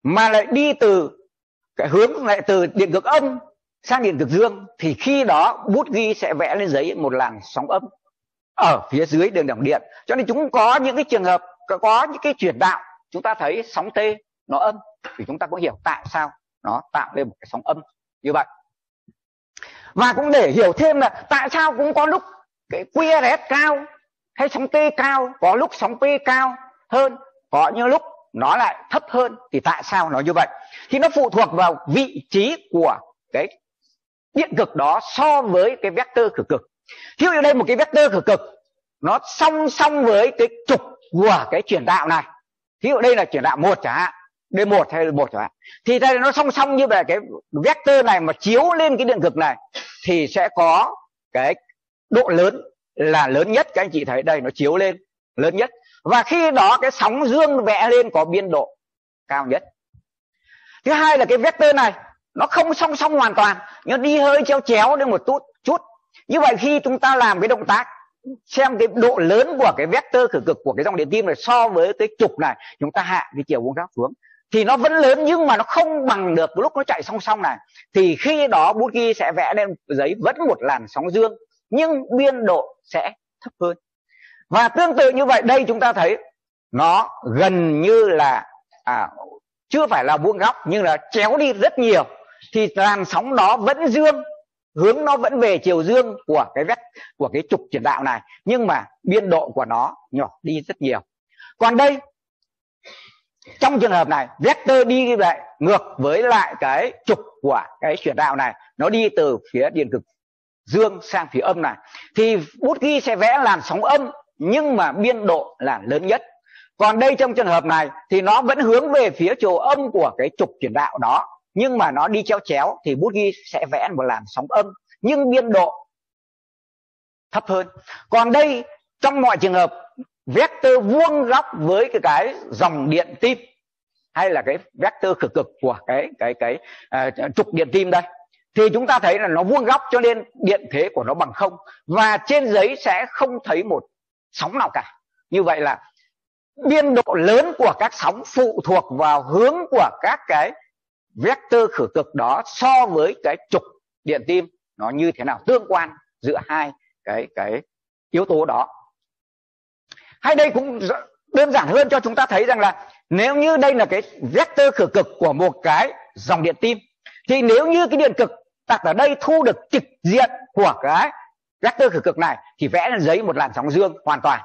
mà lại đi từ cái hướng lại từ điện cực âm sang điện cực dương, thì khi đó bút ghi sẽ vẽ lên giấy một làn sóng âm ở phía dưới đường dòng điện. Cho nên chúng có những cái trường hợp, có những cái chuyển đạo chúng ta thấy sóng t nó âm thì chúng ta có hiểu tại sao nó tạo nên một cái sóng âm như vậy. Và cũng để hiểu thêm là tại sao cũng có lúc cái QRS cao hay sóng T cao, có lúc sóng P cao hơn, có những lúc nó lại thấp hơn thì tại sao nó như vậy? Thì nó phụ thuộc vào vị trí của cái điện cực đó so với cái vector cực cực. Ví dụ đây, một cái vector cực cực, nó song song với cái trục của cái chuyển đạo này ví dụ đây là chuyển đạo một chẳng hạn D một hay một chẳng hạn, thì đây nó song song như vậy cái vector này mà chiếu lên cái điện cực này thì sẽ có cái độ lớn là lớn nhất. Các anh chị thấy đây, nó chiếu lên lớn nhất. Và khi đó cái sóng dương vẽ lên có biên độ cao nhất. Thứ hai là cái vector này, nó không song song hoàn toàn, nó đi hơi chéo chéo lên một chút chút. Như vậy khi chúng ta làm cái động tác xem cái độ lớn của cái vector khử cực của cái dòng điện tim này so với cái trục này chúng ta hạ cái chiều vuông góc xuống. Thì nó vẫn lớn nhưng mà nó không bằng được lúc nó chạy song song này. Thì khi đó bút ghi sẽ vẽ lên giấy vẫn một làn sóng dương nhưng biên độ sẽ thấp hơn. Và tương tự như vậy đây chúng ta thấy nó gần như là à, chưa phải là vuông góc nhưng là chéo đi rất nhiều. Thì làn sóng đó vẫn dương hướng nó vẫn về chiều dương của cái vét của cái trục chuyển đạo này, nhưng mà biên độ của nó nhỏ đi rất nhiều. Còn đây, trong trường hợp này, vector đi lại ngược với lại cái trục của cái chuyển đạo này, nó đi từ phía điện cực dương sang phía âm này, thì bút ghi sẽ vẽ làn sóng âm, nhưng mà biên độ là lớn nhất. Còn đây trong trường hợp này, thì nó vẫn hướng về phía chiều âm của cái trục chuyển đạo đó nhưng mà nó đi chéo chéo thì bút ghi sẽ vẽ một làn sóng âm nhưng biên độ thấp hơn. Còn đây trong mọi trường hợp vector vuông góc với cái, cái dòng điện tim hay là cái vector cực cực của cái cái cái uh, trục điện tim đây thì chúng ta thấy là nó vuông góc cho nên điện thế của nó bằng không và trên giấy sẽ không thấy một sóng nào cả. Như vậy là biên độ lớn của các sóng phụ thuộc vào hướng của các cái vector khử cực đó so với cái trục điện tim nó như thế nào, tương quan giữa hai cái cái yếu tố đó. Hay đây cũng đơn giản hơn cho chúng ta thấy rằng là nếu như đây là cái vector khử cực của một cái dòng điện tim, thì nếu như cái điện cực đặt ở đây thu được trực diện của cái vector khử cực này, thì vẽ lên giấy một làn sóng dương hoàn toàn.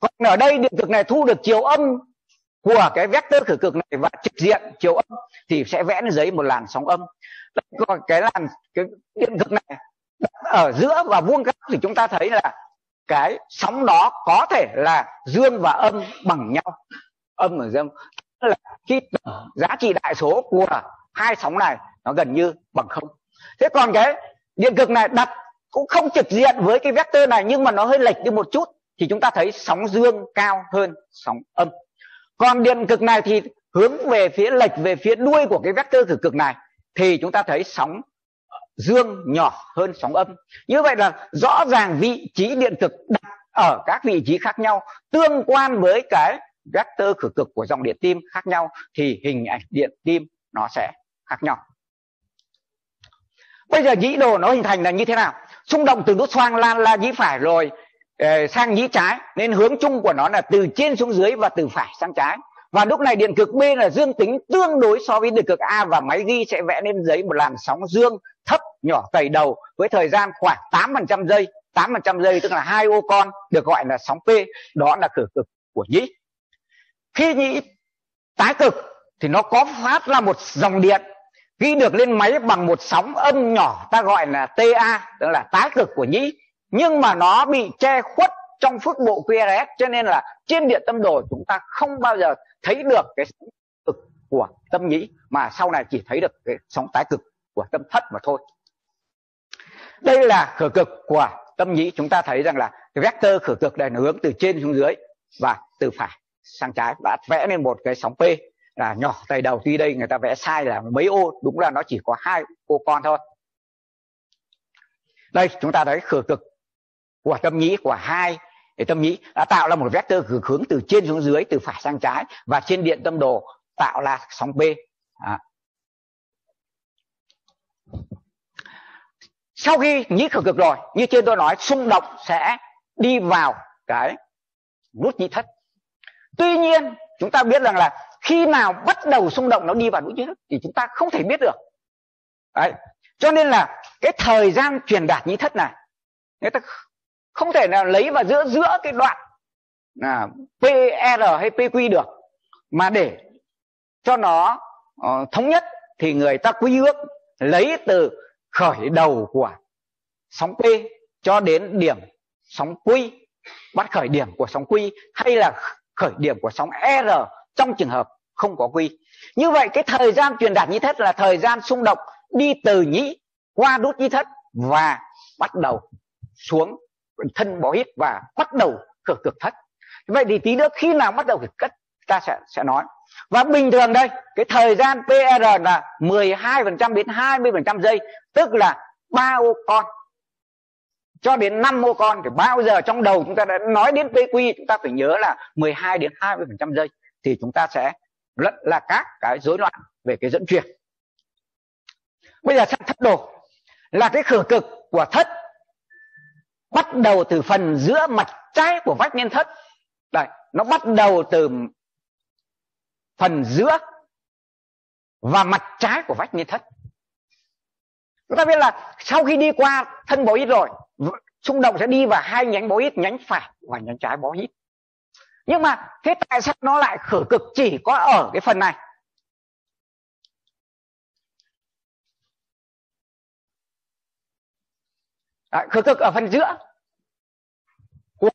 Còn ở đây điện cực này thu được chiều âm của cái vector khử cực này và trực diện chiều âm thì sẽ vẽ lên giấy một làn sóng âm. Còn cái làn, cái điện cực này ở giữa và vuông góc thì chúng ta thấy là cái sóng đó có thể là dương và âm bằng nhau. Âm và dương. Là khi giá trị đại số của hai sóng này nó gần như bằng không. Thế còn cái điện cực này đặt cũng không trực diện với cái vector này nhưng mà nó hơi lệch đi một chút thì chúng ta thấy sóng dương cao hơn sóng âm còn điện cực này thì hướng về phía lệch, về phía đuôi của cái vector cực cực này, thì chúng ta thấy sóng dương nhỏ hơn sóng âm. Như vậy là rõ ràng vị trí điện cực đặt ở các vị trí khác nhau, tương quan với cái vector cực cực của dòng điện tim khác nhau, thì hình ảnh điện tim nó sẽ khác nhau. Bây giờ dĩ đồ nó hình thành là như thế nào? Xung động từ nút xoang lan, la dĩ phải rồi. Ờ, sang nhĩ trái, nên hướng chung của nó là từ trên xuống dưới và từ phải sang trái. Và lúc này điện cực B là dương tính tương đối so với điện cực A và máy ghi sẽ vẽ lên giấy một làn sóng dương thấp nhỏ tẩy đầu với thời gian khoảng 8% giây. 8% giây tức là hai ô con được gọi là sóng P, đó là cửa cực của nhĩ. Khi nhĩ tái cực thì nó có phát ra một dòng điện ghi được lên máy bằng một sóng âm nhỏ ta gọi là TA tức là tái cực của nhĩ nhưng mà nó bị che khuất trong phước bộ QRS cho nên là trên điện tâm đồ chúng ta không bao giờ thấy được cái sóng cực của tâm nhĩ mà sau này chỉ thấy được cái sóng tái cực của tâm thất mà thôi. Đây là khởi cực của tâm nhĩ chúng ta thấy rằng là cái vector khởi cực này nó hướng từ trên xuống dưới và từ phải sang trái. Và vẽ lên một cái sóng P là nhỏ tay đầu. Tuy đây người ta vẽ sai là mấy ô, đúng là nó chỉ có hai ô con thôi. Đây, chúng ta thấy khởi cực của tâm nhĩ của hai. Để tâm nhĩ đã tạo ra một vector cực hướng từ trên xuống dưới, từ phải sang trái. Và trên điện tâm đồ tạo ra sóng B. À. sau khi nhĩ khởi cực rồi, như trên tôi nói, xung động sẽ đi vào cái nút nhĩ thất. Tuy nhiên, chúng ta biết rằng là khi nào bắt đầu xung động nó đi vào nút nhĩ thất thì chúng ta không thể biết được. Đấy. cho nên là cái thời gian truyền đạt nhĩ thất này, người ta không thể nào lấy vào giữa giữa cái đoạn là PR hay PQ được mà để cho nó uh, thống nhất thì người ta quy ước lấy từ khởi đầu của sóng P cho đến điểm sóng Q bắt khởi điểm của sóng Q hay là khởi điểm của sóng R trong trường hợp không có Q. Như vậy cái thời gian truyền đạt nhĩ thất là thời gian xung động đi từ nhĩ qua đút nhĩ thất và bắt đầu xuống thân bỏ hít và bắt đầu khởi cực thất. Vậy thì tí nữa khi nào bắt đầu khởi cất ta sẽ sẽ nói. Và bình thường đây, cái thời gian PR là 12% đến 20% giây, tức là ba ô con cho đến 5 ô con thì bao giờ trong đầu chúng ta đã nói đến PQ chúng ta phải nhớ là 12 đến 20% giây thì chúng ta sẽ rất là các cái rối loạn về cái dẫn truyền. Bây giờ sang thất đồ là cái khử cực của thất bắt đầu từ phần giữa mặt trái của vách niên thất. Đây, nó bắt đầu từ phần giữa và mặt trái của vách niên thất. Chúng ta biết là sau khi đi qua thân bó ít rồi xung động sẽ đi vào hai nhánh bó ít, nhánh phải và nhánh trái bó ít. nhưng mà thế tại sao nó lại khử cực chỉ có ở cái phần này Đấy, khử cực ở phần giữa. Của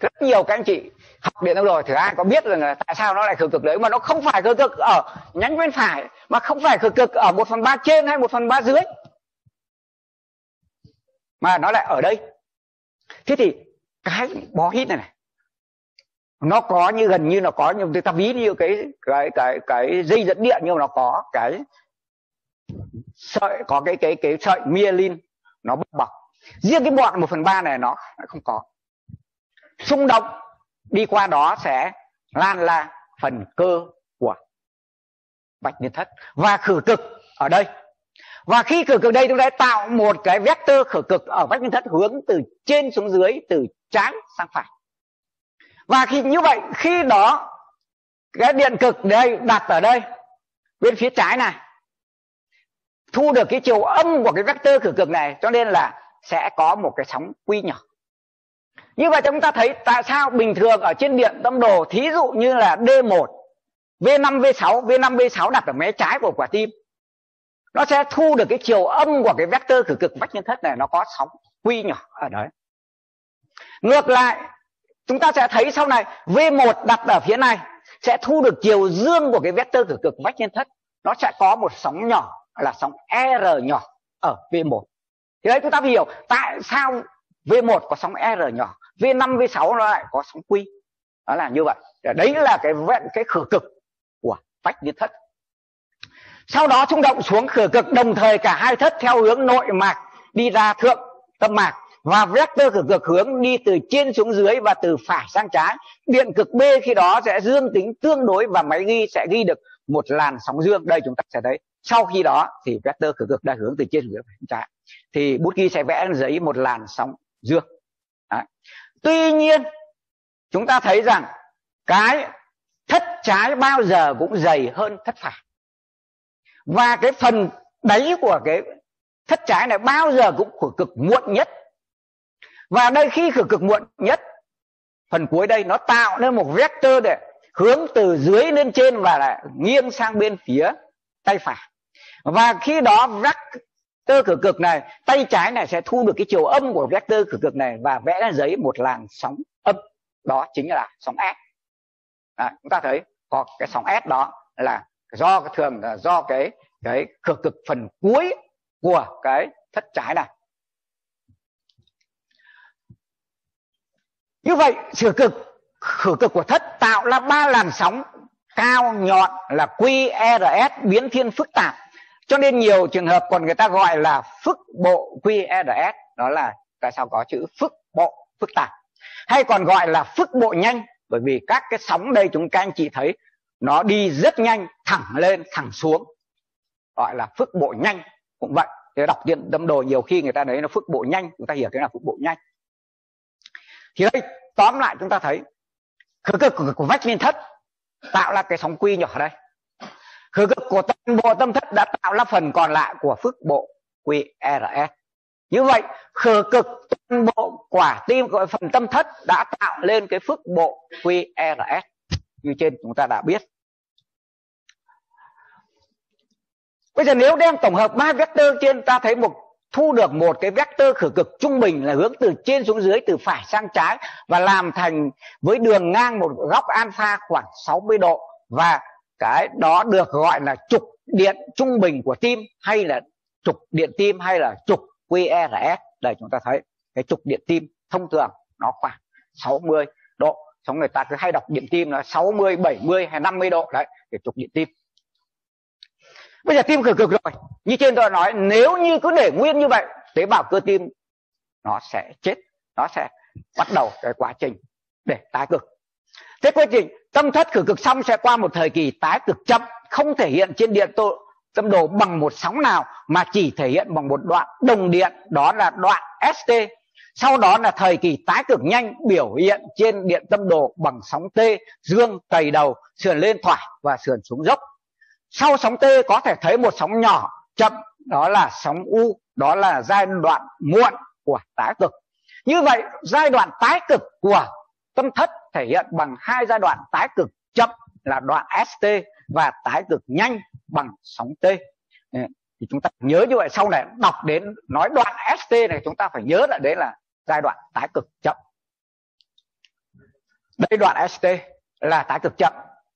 rất nhiều các anh chị học điện năng rồi thì ai có biết là tại sao nó lại khử cực đấy mà nó không phải khử cực ở nhánh bên phải mà không phải khử cực ở một phần ba trên hay một phần ba dưới. Mà nó lại ở đây. Thế thì cái bó hít này này nó có như gần như nó có như người ta ví như cái cái cái cái dây dẫn điện nhưng mà nó có cái sợi có cái cái cái sợi myelin nó bóc bọc. Riêng cái bọn một phần ba này nó không có. Xung động đi qua đó sẽ lan là phần cơ của bạch niên thất và khử cực ở đây. Và khi khử cực đây, chúng ta tạo một cái vector khử cực ở bạch nhân thất hướng từ trên xuống dưới, từ trái sang phải. Và khi như vậy, khi đó cái điện cực đây đặt ở đây, bên phía trái này thu được cái chiều âm của cái vector khử cực này, cho nên là sẽ có một cái sóng quy nhỏ. Như vậy chúng ta thấy tại sao bình thường ở trên điện tâm đồ, thí dụ như là D1 V5 V6 V5 V6 đặt ở mé trái của quả tim, nó sẽ thu được cái chiều âm của cái vector khử cực vách nhân thất này, nó có sóng quy nhỏ ở đấy. Ngược lại, chúng ta sẽ thấy sau này V1 đặt ở phía này sẽ thu được chiều dương của cái vector khử cực vách nhân thất, nó sẽ có một sóng nhỏ là sóng R nhỏ ở V1 thì đấy, chúng ta hiểu tại sao V1 có sóng R nhỏ V5 V6 nó lại có sóng quy đó là như vậy. Đấy là cái vẹn cái khử cực của vách nhân thất. Sau đó trung động xuống khử cực, đồng thời cả hai thất theo hướng nội mạc đi ra thượng tâm mạc và vector khử cực hướng đi từ trên xuống dưới và từ phải sang trái. Điện cực B khi đó sẽ dương tính tương đối và máy ghi sẽ ghi được một làn sóng dương. Đây chúng ta sẽ thấy sau khi đó thì vector cực cực đã hướng từ trên xuống trái. Thì bút ghi sẽ vẽ giấy một làn sóng dương. Đấy. tuy nhiên, chúng ta thấy rằng cái thất trái bao giờ cũng dày hơn thất phải và cái phần đáy của cái thất trái này bao giờ cũng khử cực muộn nhất. Và đây khi khử cực muộn nhất, phần cuối đây nó tạo nên một vector để hướng từ dưới lên trên và lại nghiêng sang bên phía tay phải và khi đó vector cửa cực này tay trái này sẽ thu được cái chiều âm của vector cửa cực này và vẽ ra giấy một làn sóng âm. Đó chính là sóng S. À, chúng ta thấy có cái sóng S đó là do thường là do cái cái cửa cực phần cuối của cái thất trái này. Như vậy cửa cực cửa cực của thất tạo ra ba làn sóng cao nhọn là QRS biến thiên phức tạp cho nên nhiều trường hợp còn người ta gọi là phức bộ QRS đó là tại sao có chữ phức bộ phức tạp. Hay còn gọi là phức bộ nhanh bởi vì các cái sóng đây chúng các anh chị thấy nó đi rất nhanh thẳng lên thẳng xuống. Gọi là phức bộ nhanh cũng vậy. Thì đọc điện tâm đồ nhiều khi người ta đấy nó phức bộ nhanh chúng ta hiểu thế là phức bộ nhanh. Thì đây tóm lại chúng ta thấy cực cực của, của vách liên thất tạo ra cái sóng quy nhỏ đây khứ cực của toàn bộ tâm thất đã tạo ra phần còn lại của phức bộ QRS như vậy khử cực toàn bộ quả tim của phần tâm thất đã tạo lên cái phức bộ QRS như trên chúng ta đã biết. Bây giờ nếu đem tổng hợp ba vectơ trên, ta thấy một, thu được một cái vector khử cực trung bình là hướng từ trên xuống dưới, từ phải sang trái và làm thành với đường ngang một góc alpha khoảng 60 độ và cái đó được gọi là trục điện trung bình của tim hay là trục điện tim hay là trục QRS đây, chúng ta thấy cái trục điện tim thông thường nó khoảng 60 độ. Xong người ta cứ hay đọc điện tim là 60 70 hay 50 độ. Đấy để trục điện tim. Bây giờ tim cực cực rồi. Như trên tôi nói, nếu như cứ để nguyên như vậy, tế bào cơ tim nó sẽ chết, nó sẽ bắt đầu cái quá trình để tái cực thế quá trình tâm thất khử cực xong sẽ qua một thời kỳ tái cực chậm không thể hiện trên điện tô, tâm đồ bằng một sóng nào mà chỉ thể hiện bằng một đoạn đồng điện đó là đoạn ST sau đó là thời kỳ tái cực nhanh biểu hiện trên điện tâm đồ bằng sóng T dương tầy đầu sườn lên thoải và sườn xuống dốc. Sau sóng T có thể thấy một sóng nhỏ chậm đó là sóng U đó là giai đoạn muộn của tái cực. Như vậy giai đoạn tái cực của tâm thất thể hiện bằng hai giai đoạn tái cực chậm là đoạn ST và tái cực nhanh bằng sóng T. Ờ, thì chúng ta nhớ như vậy sau này đọc đến nói đoạn ST này chúng ta phải nhớ là đấy là giai đoạn tái cực chậm. Đây đoạn ST là tái cực chậm,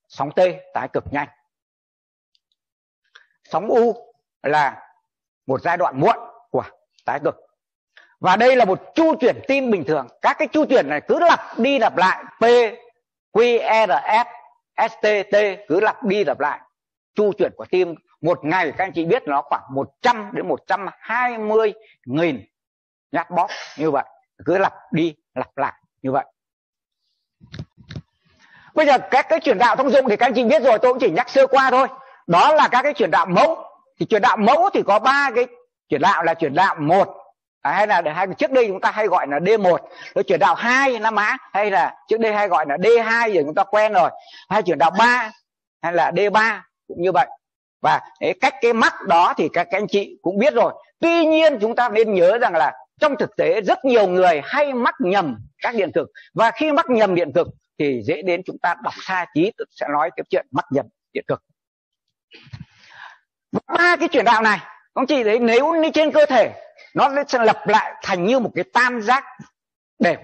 sóng T tái cực nhanh. Sóng U là một giai đoạn muộn của tái cực và đây là một chu chuyển tim bình thường. Các cái chu chuyển này cứ lặp đi lặp lại. P q r s STT cứ lặp đi lặp lại. Chu chuyển của tim một ngày, các anh chị biết nó khoảng 100 đến 120 nghìn nhát bóp như vậy. Cứ lặp đi lặp lại như vậy. Bây giờ các cái chuyển đạo thông dụng thì các anh chị biết rồi, tôi cũng chỉ nhắc sơ qua thôi. Đó là các cái chuyển đạo mẫu. Thì chuyển đạo mẫu thì có ba cái chuyển đạo là chuyển đạo một à, hay là hay trước đây chúng ta hay gọi là D1 rồi chuyển đạo 2 nó mã hay là trước đây hay gọi là D2 rồi chúng ta quen rồi. Hay chuyển đạo 3 hay là D3 cũng như vậy. Và cái cách cái mắc đó thì các, các anh chị cũng biết rồi. Tuy nhiên chúng ta nên nhớ rằng là trong thực tế rất nhiều người hay mắc nhầm các điện cực. Và khi mắc nhầm điện cực thì dễ đến chúng ta đọc sai tí sẽ nói cái chuyện mắc nhầm điện cực. Ba cái chuyển đạo này ông chị thấy nếu như trên cơ thể nó sẽ lập lại thành như một cái tam giác đều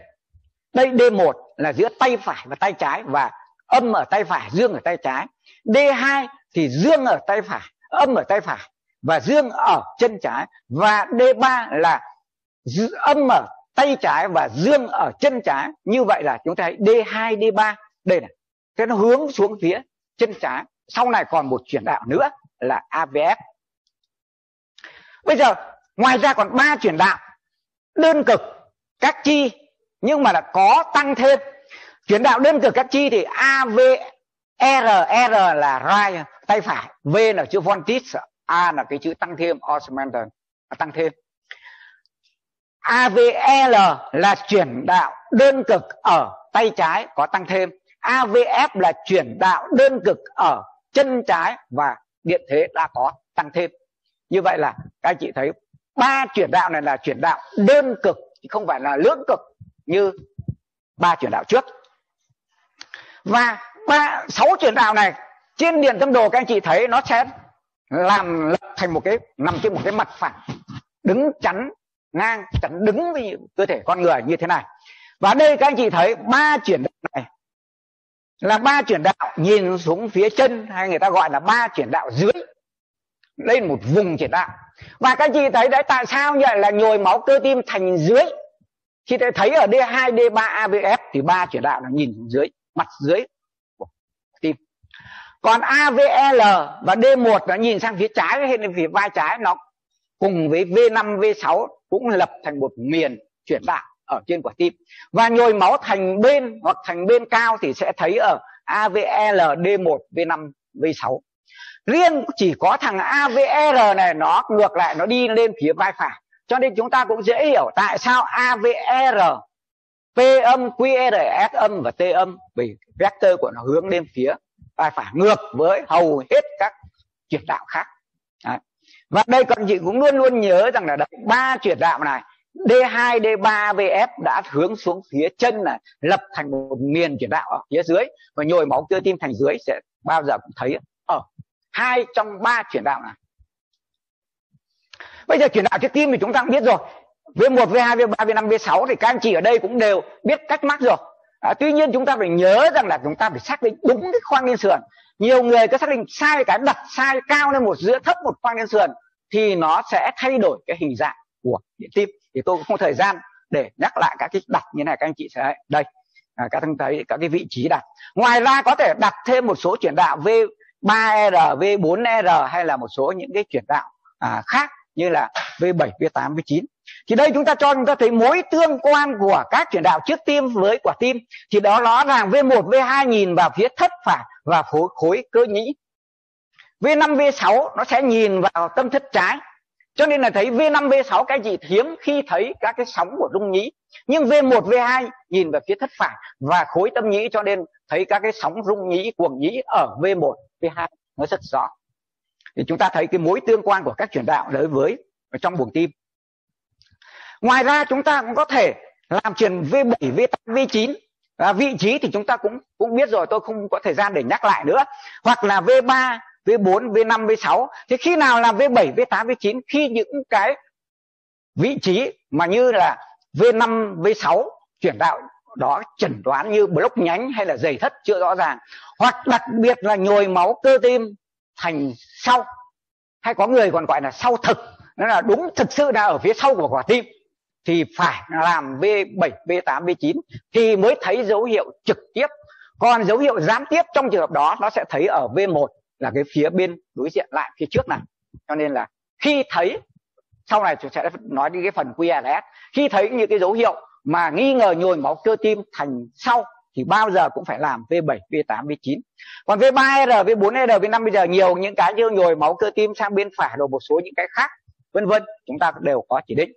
đây D1 là giữa tay phải và tay trái và âm ở tay phải, dương ở tay trái. D2 thì dương ở tay phải, âm ở tay phải và dương ở chân trái. Và D3 là âm ở tay trái và dương ở chân trái. Như vậy là chúng ta thấy D2 D3 đây này. Thế nó hướng xuống phía chân trái. Sau này còn một chuyển đạo nữa là AVF bây giờ ngoài ra còn ba chuyển đạo. Đơn cực, các chi, nhưng mà là có tăng thêm. Chuyển đạo đơn cực, các chi thì a, v, R R là right, tay phải. V là chữ voltage A là cái chữ tăng thêm augmented à, tăng thêm. AVL là chuyển đạo đơn cực ở tay trái có tăng thêm. AVF là chuyển đạo đơn cực ở chân trái và điện thế đã có tăng thêm. Như vậy là các anh chị thấy ba chuyển đạo này là chuyển đạo đơn cực, chứ không phải là lưỡng cực như ba chuyển đạo trước. Và ba, sáu chuyển đạo này, trên điện tâm đồ các anh chị thấy nó sẽ làm lập thành một cái, nằm trên một cái mặt phẳng, đứng chắn ngang, chắn đứng với cơ thể con người như thế này. Và đây các anh chị thấy ba chuyển đạo này là ba chuyển đạo nhìn xuống phía chân, hay người ta gọi là ba chuyển đạo dưới lên một vùng chuyển đạo và các chị thấy đấy tại sao vậy? Là nhồi máu cơ tim thành dưới. Chị thấy ở D2, D3, AVF thì ba chuyển đạo là nhìn dưới mặt dưới của tim. Còn AVL và D1 nó nhìn sang phía trái hay là phía vai trái nó cùng với V5, V6 cũng lập thành một miền chuyển đạo ở trên quả tim. Và nhồi máu thành bên hoặc thành bên cao thì sẽ thấy ở AVL D1 V5 V6 riêng chỉ có thằng AVR này nó ngược lại nó đi lên phía vai phải. Cho nên chúng ta cũng dễ hiểu tại sao AVR P âm QRS âm và T âm vì vector của nó hướng lên phía vai phải ngược với hầu hết các chuyển đạo khác. Đấy. và đây các chị cũng luôn luôn nhớ rằng là ba chuyển đạo này D2, D3, VF đã hướng xuống phía chân là lập thành một miền chuyển đạo ở phía dưới. Và nhồi máu cơ tim thành dưới sẽ bao giờ cũng thấy hai trong ba chuyển đạo này bây giờ chuyển đạo trước tim thì chúng ta cũng biết rồi. V1, V2, V3, V5, V6 thì các anh chị ở đây cũng đều biết cách mắc rồi. À, tuy nhiên chúng ta phải nhớ rằng là chúng ta phải xác định đúng cái khoang liên sườn. Nhiều người cứ xác định sai cái đặt sai cao lên một giữa thấp một khoang liên sườn thì nó sẽ thay đổi cái hình dạng của điện tim. Thì tôi cũng không thời gian để nhắc lại các cái đặt như này các anh chị sẽ đây à, các anh thấy các cái vị trí đặt ngoài ra có thể đặt thêm một số chuyển đạo V. 3R, V4R hay là một số những cái chuyển đạo à, khác như là V7 V8 V9 thì đây chúng ta cho chúng ta thấy mối tương quan của các chuyển đạo trước tim với quả tim. Thì đó rõ ràng V1 V2 nhìn vào phía thất phải và khối, khối cơ nhĩ. V5 V6 nó sẽ nhìn vào tâm thất trái. Cho nên là thấy V5 V6 cái gì hiếm khi thấy các cái sóng của rung nhĩ. Nhưng V1 V2 nhìn vào phía thất phải và khối tâm nhĩ cho nên thấy các cái sóng rung nhĩ cuồng nhĩ ở V1 V2 nó rất rõ. Thì chúng ta thấy cái mối tương quan của các chuyển đạo đối với, ở trong buồng tim. Ngoài ra, chúng ta cũng có thể làm chuyển V7 V8 V9 và vị trí thì chúng ta cũng cũng biết rồi, tôi không có thời gian để nhắc lại nữa. Hoặc là V3 V4 V5 V6 thì khi nào làm V7 V8 V9 khi những cái vị trí mà như là V5 V6 chuyển đạo đó chẩn đoán như block nhánh hay là dày thất chưa rõ ràng. Hoặc đặc biệt là nhồi máu cơ tim thành sau. Hay có người còn gọi là sau thực. Nó là đúng thực sự là ở phía sau của quả tim. Thì phải làm V7, V8, V9 thì mới thấy dấu hiệu trực tiếp. Còn dấu hiệu gián tiếp trong trường hợp đó nó sẽ thấy ở V1 là cái phía bên đối diện lại phía trước này. Cho nên là khi thấy sau này chúng sẽ nói đến cái phần QRS khi thấy những cái dấu hiệu mà nghi ngờ nhồi máu cơ tim thành sau thì bao giờ cũng phải làm V7, V8, V9. Còn V3R, V4R, V5 bây giờ nhiều những cái như nhồi máu cơ tim sang bên phải rồi một số những cái khác vân vân chúng ta đều có chỉ định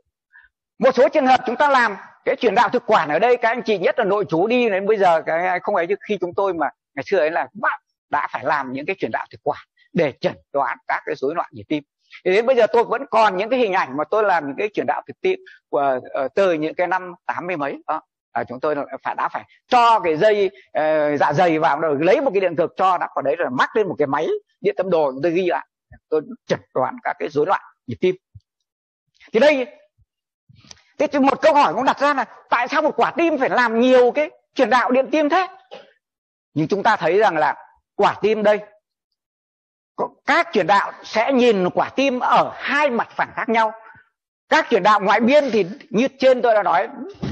một số trường hợp chúng ta làm cái chuyển đạo thực quản ở đây các anh chị nhất là nội chú đi đến bây giờ cái không ấy khi chúng tôi mà ngày xưa ấy là bạn đã phải làm những cái chuyển đạo thực quản để chẩn đoán các cái rối loạn nhịp tim thì đến bây giờ tôi vẫn còn những cái hình ảnh mà tôi làm những cái chuyển đạo thực tim của uh, từ những cái năm tám mươi mấy đó. À, chúng tôi phải đã phải cho cái dây uh, dạ dày vào rồi lấy một cái điện cực cho đã vào đấy rồi mắc lên một cái máy điện tâm đồ tôi ghi lại. Tôi chẩn đoán các cái rối loạn nhịp tim. Thì đây thế thì một câu hỏi cũng đặt ra là tại sao một quả tim phải làm nhiều cái truyền đạo điện tim thế? Nhưng chúng ta thấy rằng là quả tim đây các truyền đạo sẽ nhìn quả tim ở hai mặt phẳng khác nhau. Các truyền đạo ngoại biên thì như trên tôi đã nói,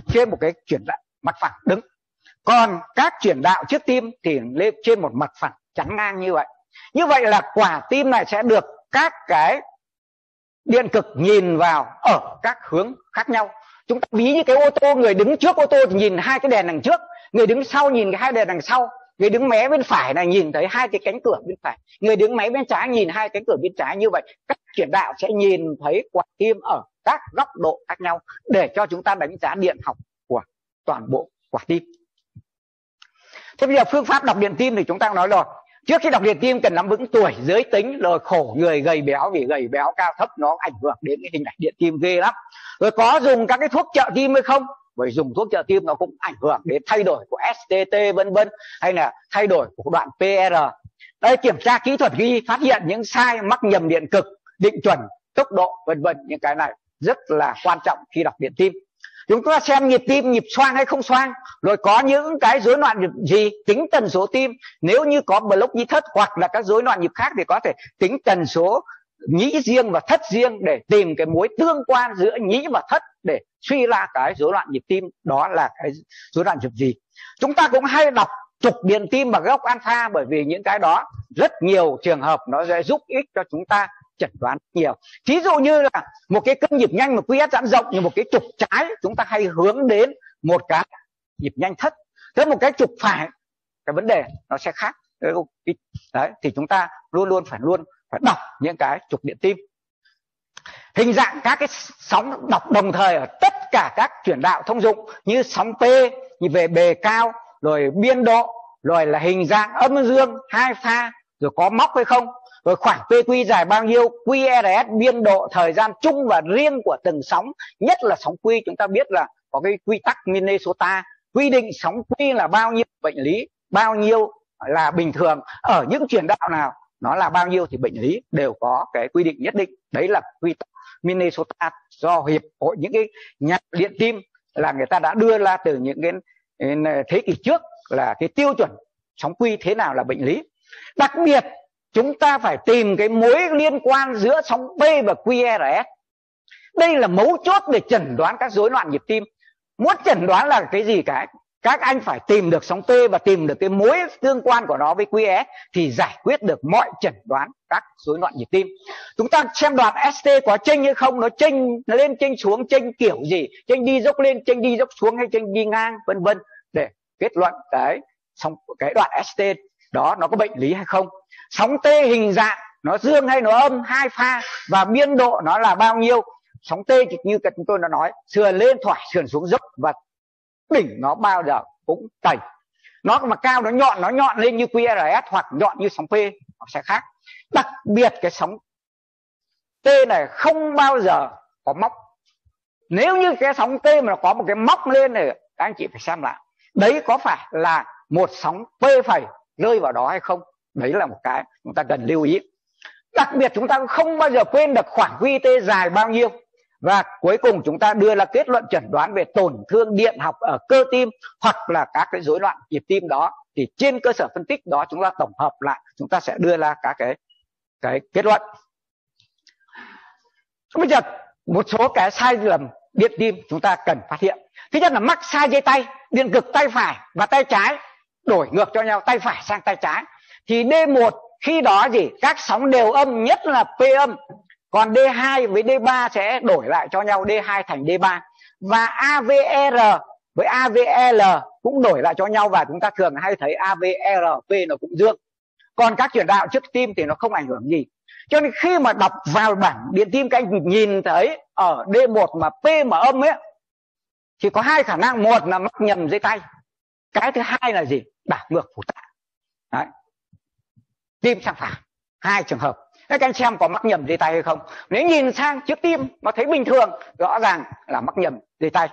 trên một cái chuyển đạo mặt phẳng đứng. Còn các chuyển đạo trước tim thì lên trên một mặt phẳng chắn ngang như vậy. Như vậy là quả tim này sẽ được các cái điện cực nhìn vào ở các hướng khác nhau. Chúng ta ví như cái ô tô, người đứng trước ô tô thì nhìn hai cái đèn đằng trước, người đứng sau nhìn cái hai đèn đằng sau người đứng mé bên phải này nhìn thấy hai cái cánh cửa bên phải. Người đứng máy bên trái nhìn hai cánh cửa bên trái như vậy, các chuyển đạo sẽ nhìn thấy quả tim ở các góc độ khác nhau để cho chúng ta đánh giá điện học của toàn bộ quả tim. Thế bây giờ phương pháp đọc điện tim thì chúng ta nói rồi. Trước khi đọc điện tim, cần nắm vững tuổi, giới tính, rồi khổ, người gầy béo, vì gầy béo cao thấp nó ảnh hưởng đến cái hình ảnh điện tim ghê lắm. Rồi có dùng các cái thuốc trợ tim hay không? Bởi dùng thuốc trợ tim nó cũng ảnh hưởng đến thay đổi của STT vân vân, hay là thay đổi của đoạn PR đây, kiểm tra kỹ thuật ghi, phát hiện những sai mắc nhầm điện cực, định chuẩn, tốc độ, vân vân, những cái này rất là quan trọng khi đọc điện tim. Chúng ta xem nhịp tim, nhịp xoang hay không xoang, rồi có những cái rối loạn nhịp gì, tính tần số tim. Nếu như có block di thất hoặc là các rối loạn nhịp khác thì có thể tính tần số nhĩ riêng và thất riêng để tìm cái mối tương quan giữa nhĩ và thất để suy ra cái rối loạn nhịp tim. Đó là cái rối loạn nhịp gì? Chúng ta cũng hay đọc trục điện tim và gốc alpha bởi vì những cái đó rất nhiều trường hợp nó sẽ giúp ích cho chúng ta chẩn đoán nhiều. Thí dụ như là một cái cân nhịp nhanh, một QS giãn rộng như một cái trục trái, chúng ta hay hướng đến một cái nhịp nhanh thất. Thế một cái trục phải, cái vấn đề nó sẽ khác. Đấy, thì chúng ta luôn luôn phải luôn phải đọc những cái trục điện tim. Hình dạng các cái sóng đọc đồng thời ở tất cả các chuyển đạo thông dụng như sóng P, như về bề cao, rồi biên độ, rồi là hình dạng âm dương, hai pha, rồi có móc hay không, rồi khoảng PQ dài bao nhiêu QRS biên độ, thời gian chung và riêng của từng sóng, nhất là sóng Q, chúng ta biết là có cái quy tắc Minnesota quy định sóng Q là bao nhiêu bệnh lý, bao nhiêu là bình thường. Ở những chuyển đạo nào nó là bao nhiêu thì bệnh lý đều có cái quy định nhất định. Đấy là quy tắc Minnesota do hiệp hội, những cái nhà điện tim là người ta đã đưa ra từ những cái thế kỷ trước là cái tiêu chuẩn sóng quy thế nào là bệnh lý. Đặc biệt, chúng ta phải tìm cái mối liên quan giữa sóng P và QRS đây là mấu chốt để chẩn đoán các rối loạn nhịp tim. Muốn chẩn đoán là cái gì cả? Các anh phải tìm được sóng T và tìm được cái mối tương quan của nó với QS e thì giải quyết được mọi chẩn đoán các rối loạn nhịp tim. Chúng ta xem đoạn ST có chênh hay không, nó chênh lên chênh xuống chênh kiểu gì, chênh đi dốc lên, chênh đi dốc xuống hay chênh đi ngang vân vân để kết luận cái sóng cái đoạn ST đó nó có bệnh lý hay không. Sóng T hình dạng nó dương hay nó âm hai pha và biên độ nó là bao nhiêu sóng T như chúng tôi đã nói sườn lên thoải sườn xuống dốc và đỉnh nó bao giờ cũng tẩy nó mà cao nó nhọn nó nhọn lên như QRS hoặc nhọn như sóng P, nó sẽ khác. Đặc biệt cái sóng T này không bao giờ có móc. Nếu như cái sóng T mà nó có một cái móc lên này, các anh chị phải xem lại. Đấy có phải là một sóng P phẩy rơi vào đó hay không? Đấy là một cái chúng ta cần lưu ý. Đặc biệt chúng ta không bao giờ quên được khoảng QT dài bao nhiêu và cuối cùng chúng ta đưa ra kết luận chẩn đoán về tổn thương điện học ở cơ tim hoặc là các cái rối loạn nhịp tim đó. Thì trên cơ sở phân tích đó chúng ta tổng hợp lại, chúng ta sẽ đưa ra các cái cái kết luận. Bây giờ một số cái sai lầm điện tim chúng ta cần phát hiện. Thứ nhất là mắc sai dây tay, điện cực tay phải và tay trái đổi ngược cho nhau, tay phải sang tay trái. Thì D1 khi đó gì? Các sóng đều âm, nhất là P âm còn D2 với D3 sẽ đổi lại cho nhau D2 thành D3 và AVR với AVL cũng đổi lại cho nhau và chúng ta thường hay thấy AVRP nó cũng dương. Còn các chuyển đạo trước tim thì nó không ảnh hưởng gì. Cho nên khi mà đọc vào bảng điện tim các anh nhìn thấy ở D1 mà P mà âm ấy, thì có hai khả năng. Một là mắc nhầm dây tay. Cái thứ hai là gì? Đảo ngược phủ tạng. Đấy. tim sang phải hai trường hợp các anh xem có mắc nhầm dây tay hay không? Nếu nhìn sang trước tim mà thấy bình thường, rõ ràng là mắc nhầm dây tay.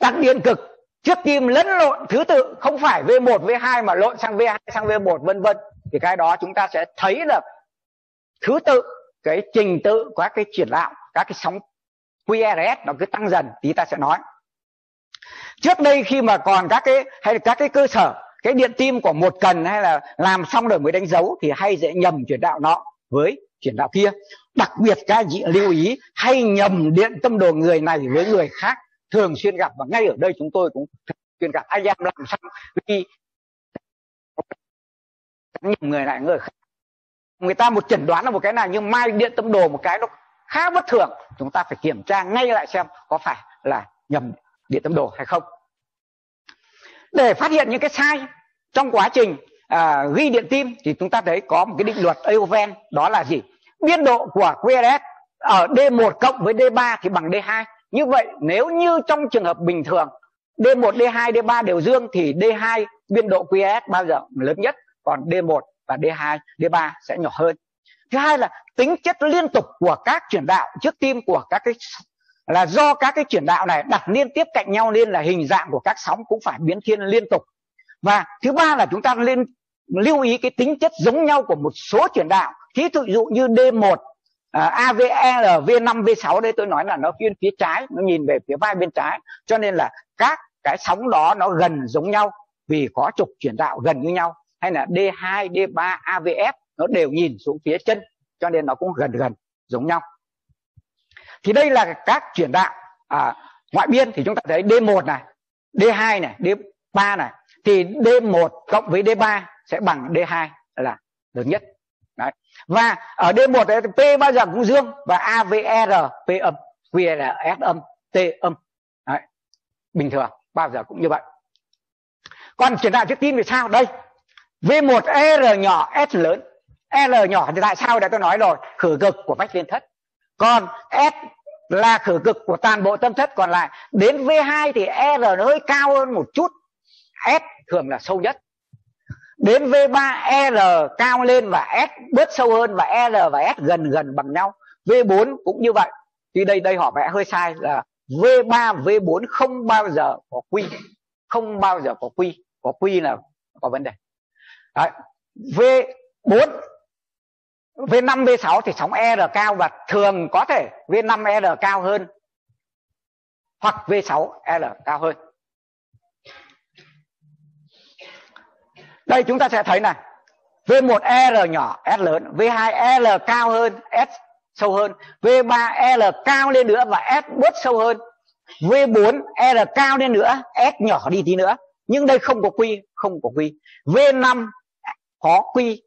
Đặc điện cực, trước tim lẫn lộn thứ tự, không phải V1 V2 mà lộn sang V2 sang V1 vân vân. Thì cái đó chúng ta sẽ thấy được thứ tự, cái trình tự, các cái chuyển đạo các cái sóng QRS nó cứ tăng dần thì ta sẽ nói. Trước đây khi mà còn các cái, hay là các cái cơ sở cái điện tim của một cần hay là làm xong rồi mới đánh dấu thì hay dễ nhầm chuyển đạo nọ với chuyển đạo kia. Đặc biệt các anh chị lưu ý, hay nhầm điện tâm đồ người này với người khác thường xuyên gặp. Và ngay ở đây chúng tôi cũng thường xuyên gặp. Anh em làm xong vì nhầm người này, người khác. Người ta một chẩn đoán là một cái này, nhưng mai điện tâm đồ một cái nó khá bất thường. Chúng ta phải kiểm tra ngay lại xem có phải là nhầm điện tâm đồ hay không để phát hiện những cái sai trong quá trình à, ghi điện tim thì chúng ta thấy có một cái định luật Euven đó là gì? Biên độ của QRS ở D1 cộng với D3 thì bằng D2 như vậy nếu như trong trường hợp bình thường D1, D2, D3 đều dương thì D2 biên độ QRS bao giờ lớn nhất còn D1 và D2, D3 sẽ nhỏ hơn. Thứ hai là tính chất liên tục của các chuyển đạo trước tim của các cái là do các cái chuyển đạo này đặt liên tiếp cạnh nhau nên là hình dạng của các sóng cũng phải biến thiên liên tục. Và thứ ba là chúng ta nên lưu ý cái tính chất giống nhau của một số chuyển đạo. Thí dụ như D1 à, AVL V5 V6 đây tôi nói là nó phía phía trái nó nhìn về phía vai bên trái. Cho nên là các cái sóng đó nó gần giống nhau vì có trục chuyển đạo gần như nhau. Hay là D2 D3 AVF nó đều nhìn xuống phía chân cho nên nó cũng gần gần giống nhau thì đây là các chuyển đạo à, ngoại biên thì chúng ta thấy D1 này D2 này D3 này. Thì D1 cộng với D3 sẽ bằng D2 là lớn nhất. Đấy. và ở D1 ấy, P bao giờ cũng dương và AVR P âm QRS âm T âm. Đấy. bình thường bao giờ cũng như vậy. Còn chuyển đạo trước tim thì sao? Đây. V1 R nhỏ S lớn. L nhỏ thì tại sao? Đã tôi nói rồi khử cực của vách liên thất còn S là khử cực của toàn bộ tâm thất. Còn lại, đến V2 thì R nó hơi cao hơn một chút. S thường là sâu nhất. Đến V3 R cao lên và S bớt sâu hơn và R và S gần gần bằng nhau. V4 cũng như vậy. Thì đây đây họ vẽ hơi sai là V3 V4 không bao giờ có quy. Không bao giờ có quy. Có quy là có vấn đề. Đấy. V4 V5 V6 thì sóng R cao và thường có thể V5 R cao hơn hoặc V6 R cao hơn. Đây chúng ta sẽ thấy này V1 R nhỏ, S lớn V2 R cao hơn, S sâu hơn V3 R cao lên nữa và S bớt sâu hơn. V4 R cao lên nữa, S nhỏ đi tí nữa. Nhưng đây không có quy, không có quy. V5 có quy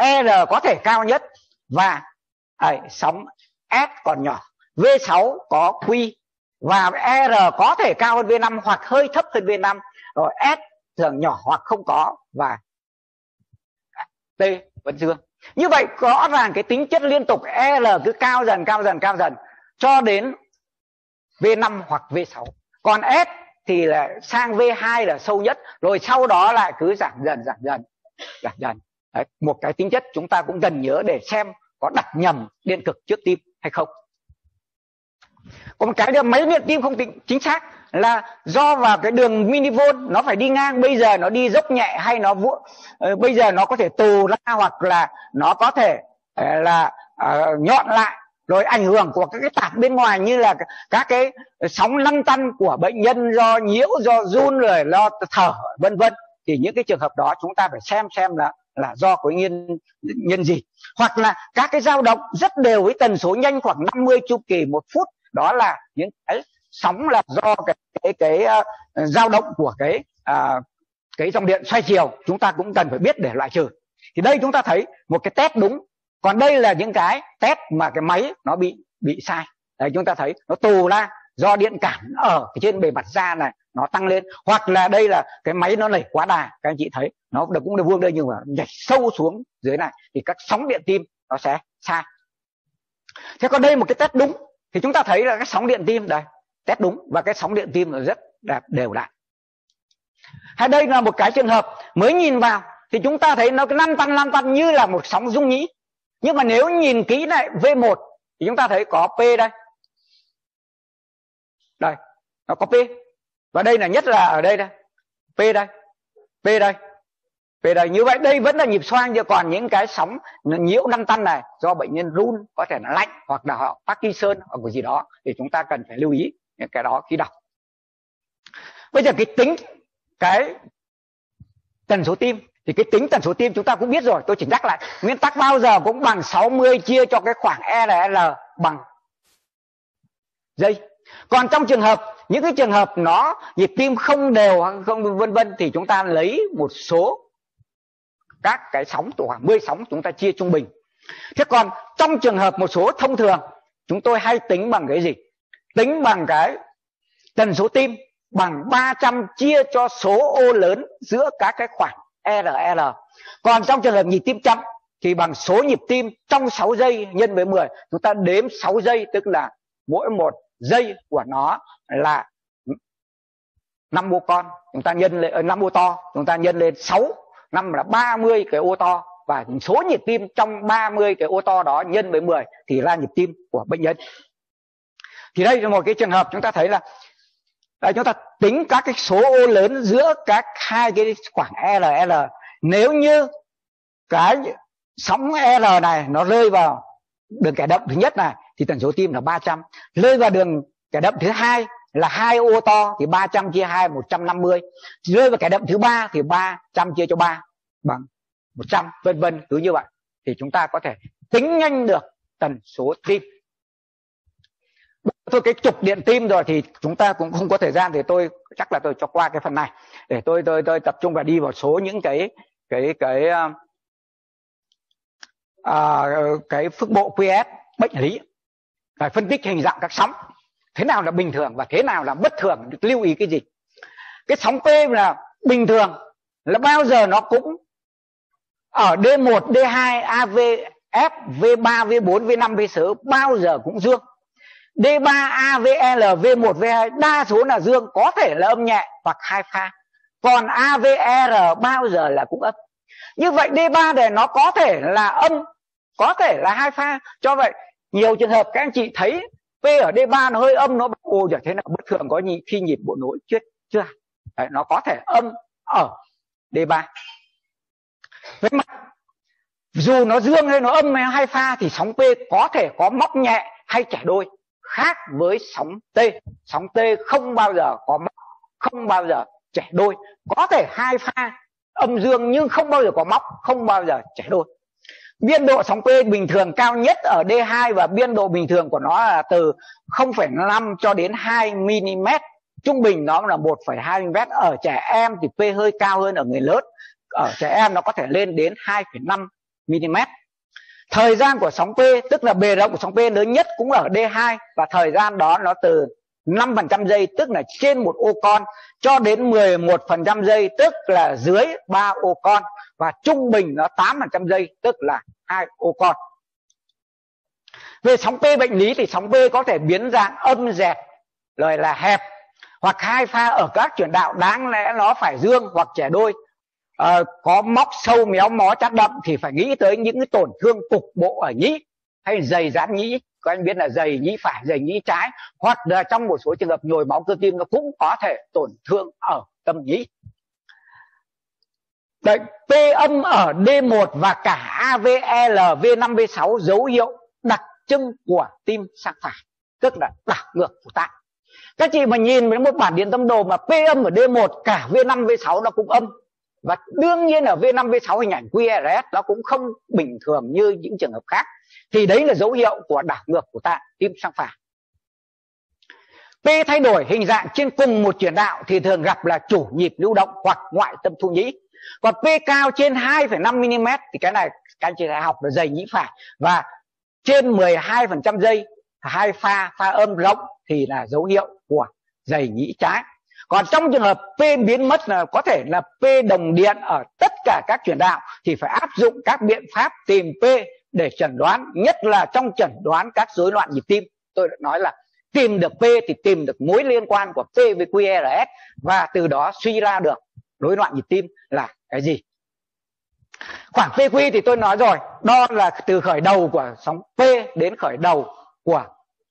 R có thể cao nhất và à, sóng S còn nhỏ. V6 có Q và R có thể cao hơn V5 hoặc hơi thấp hơn V5 rồi S thường nhỏ hoặc không có và T vẫn dương như vậy rõ ràng cái tính chất liên tục R cứ cao dần cao dần cao dần cho đến V5 hoặc V6 còn S thì là sang V2 là sâu nhất rồi sau đó lại cứ giảm dần giảm dần giảm dần. Đấy, một cái tính chất chúng ta cũng cần nhớ để xem có đặt nhầm điện cực trước tim hay không. Có một cái nữa máy điện tim không tính chính xác là do vào cái đường minivol nó phải đi ngang bây giờ nó đi dốc nhẹ hay nó vũ, uh, ờ, bây giờ nó có thể tù ra hoặc là nó có thể uh, là uh, nhọn lại rồi ảnh hưởng của các cái tạp bên ngoài như là các cái sóng lăn tăn của bệnh nhân do nhiễu do run rồi lo thở vân vân. Thì những cái trường hợp đó chúng ta phải xem xem là là do của nguyên nhân gì. Hoặc là các cái dao động rất đều với tần số nhanh khoảng 50 chu kỳ một phút. Đó là những cái sóng là do cái cái cái uh, dao động của cái uh, cái dòng điện xoay chiều. Chúng ta cũng cần phải biết để loại trừ. Thì đây chúng ta thấy một cái test đúng. Còn đây là những cái test mà cái máy nó bị bị sai. Đấy chúng ta thấy nó tù ra do điện cảm ở trên bề mặt da này nó tăng lên. Hoặc là đây là cái máy nó nảy quá đà. Các anh chị thấy nó cũng được vuông đây nhưng mà nhảy sâu xuống dưới này thì các sóng điện tim nó sẽ xa. thế còn đây một cái test đúng thì chúng ta thấy là cái sóng điện tim, đây, test đúng và cái sóng điện tim là rất đẹp, đều đặn hay đây là một cái trường hợp mới nhìn vào thì chúng ta thấy nó lăn tăn lăn tăn như là một sóng rung nhĩ. Nhưng mà nếu nhìn kỹ lại V1 thì chúng ta thấy có P đây. Đây, nó có P. Và đây là nhất là ở đây đây. P đây P đây về đời như vậy đây vẫn là nhịp xoang chứ, còn những cái sóng nhiễu lăn tăn này do bệnh nhân run, có thể là lạnh hoặc là họ Parkinson hoặc cái gì đó, thì chúng ta cần phải lưu ý những cái đó khi đọc. Bây giờ cái tính, cái tần số tim, thì cái tính tần số tim chúng ta cũng biết rồi, tôi chỉ nhắc lại, nguyên tắc bao giờ cũng bằng 60 chia cho cái khoảng RL bằng giây. Còn trong trường hợp, những cái trường hợp nó, nhịp tim không đều, không vân vân, thì chúng ta lấy một số các cái sóng từ khoảng 10 sóng chúng ta chia trung bình. Thế còn trong trường hợp một số thông thường chúng tôi hay tính bằng cái gì? Tính bằng cái tần số tim bằng 300 chia cho số ô lớn giữa các cái khoảng RL. Còn trong trường hợp nhịp tim chậm thì bằng số nhịp tim trong 6 giây nhân với 10, chúng ta đếm 6 giây tức là mỗi một giây của nó là 5 ô con, chúng ta nhân lên ờ, 5 ô to, chúng ta nhân lên 6, năm là 30 cái ô to và số nhịp tim trong 30 cái ô to đó nhân với 10 thì ra nhịp tim của bệnh nhân. Thì đây là một cái trường hợp chúng ta thấy là đây, chúng ta tính các cái số ô lớn giữa các hai cái khoảng RL nếu như cái sóng L này nó rơi vào đường kẻ động thứ nhất này thì tần số tim là 300 rơi vào đường kẻ động thứ hai là hai ô to thì 300 chia 2 150 rơi vào kẻ động thứ ba thì 300 chia cho 3 bằng 100 vân vân cứ như vậy. Thì chúng ta có thể tính nhanh được tần số tim. Thôi cái trục điện tim rồi thì chúng ta cũng không có thời gian thì tôi chắc là tôi cho qua cái phần này. Để tôi tôi tôi tập trung và đi vào số những cái cái cái à, cái phức bộ QS bệnh lý. Phải phân tích hình dạng các sóng thế nào là bình thường và thế nào là bất thường lưu ý cái gì cái sóng P là bình thường là bao giờ nó cũng ở D1, D2, AV, F, V3, V4, V5, V6 bao giờ cũng dương D3, AVL, V1, V2 đa số là dương có thể là âm nhẹ hoặc hai pha. Còn AVR bao giờ là cũng âm. Như vậy D3 này nó có thể là âm, có thể là hai pha. Cho vậy nhiều trường hợp các anh chị thấy P ở D3 nó hơi âm nó ồ thế nào? Bất thường có nhịp khi nhịp bộ nối chưa chưa à? Đấy, nó có thể âm ở D3 với mặt dù nó dương hay nó âm hay hai pha thì sóng P có thể có móc nhẹ hay trẻ đôi khác với sóng T. Sóng T không bao giờ có móc không bao giờ trẻ đôi. Có thể hai pha âm dương nhưng không bao giờ có móc không bao giờ trẻ đôi biên độ sóng P bình thường cao nhất ở D2 và biên độ bình thường của nó là từ 0,5 cho đến 2 mm trung bình nó là 1,2 mm ở trẻ em thì P hơi cao hơn ở người lớn. Ở trẻ em nó có thể lên đến 2,5 mm thời gian của sóng P tức là bề rộng của sóng P lớn nhất cũng ở D2 và thời gian đó nó từ 5% giây tức là trên một ô con cho đến 11% giây tức là dưới 3 ô con và trung bình nó 8% giây tức là hai ô con. Về sóng P bệnh lý thì sóng P có thể biến dạng âm dẹt lời là hẹp hoặc hai pha ở các chuyển đạo đáng lẽ nó phải dương hoặc trẻ đôi à, có móc sâu méo mó chát đậm thì phải nghĩ tới những cái tổn thương cục bộ ở nhĩ hay dày dán nhĩ các anh biết là dày nhĩ phải dày nhĩ trái. Hoặc là trong một số trường hợp nhồi máu cơ tim nó cũng có thể tổn thương ở tâm nhĩ. Đấy, P âm ở D1 và cả AVL V5 V6 dấu hiệu đặc trưng của tim sang phải tức là đảo ngược của tạng. Các chị mà nhìn với một bản điện tâm đồ mà P âm ở D1 cả V5 V6 nó cũng âm. Và đương nhiên ở V5 V6 hình ảnh QRS nó cũng không bình thường như những trường hợp khác thì đấy là dấu hiệu của đảo ngược của tạng tim sang phải P thay đổi hình dạng trên cùng một chuyển đạo thì thường gặp là chủ nhịp lưu động hoặc ngoại tâm thu nhĩ. Còn P cao trên 2,5 mm thì cái này các anh chị đã học là dày nhĩ phải. Và trên 12% giây hai pha pha âm rộng thì là dấu hiệu của dày nhĩ trái. Còn trong trường hợp P biến mất là có thể là P đồng điện ở tất cả các chuyển đạo thì phải áp dụng các biện pháp tìm P để chẩn đoán, nhất là trong chẩn đoán các rối loạn nhịp tim. Tôi đã nói là tìm được P thì tìm được mối liên quan của P với QRS và từ đó suy ra được rối loạn nhịp tim là cái gì. Khoảng PQ thì tôi nói rồi đo là từ khởi đầu của sóng P đến khởi đầu của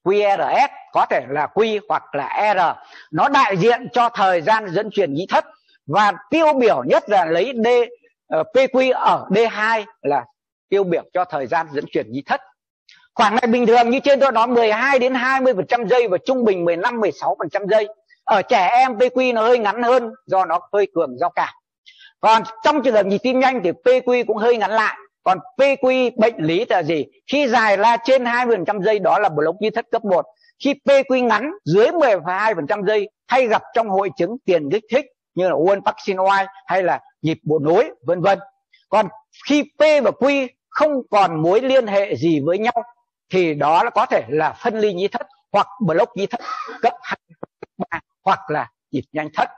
QRS có thể là Q hoặc là R. Nó đại diện cho thời gian dẫn truyền nhĩ thất và tiêu biểu nhất là lấy D ờ, PQ ở D2 là tiêu biểu cho thời gian dẫn truyền nhị thất. Khoảng này bình thường như trên tôi nói 12 đến 20 phần trăm giây và trung bình 15 16 phần trăm giây. Ở trẻ em PQ nó hơi ngắn hơn do nó hơi cường do cảm. Còn trong trường hợp nhịp tim nhanh thì PQ cũng hơi ngắn lại. Còn PQ bệnh lý là gì? Khi dài là trên 20% giây, đó là block nhị thất cấp 1 khi PQ ngắn, dưới 12% giây, hay gặp trong hội chứng tiền kích thích như là Won Parkinson hay là nhịp bộ nối, vân vân. Còn khi P và Q không còn mối liên hệ gì với nhau, thì đó là có thể là phân ly nhĩ thất hoặc block nhĩ thất, cấp 2 cấp 3 hoặc là nhịp nhanh thất.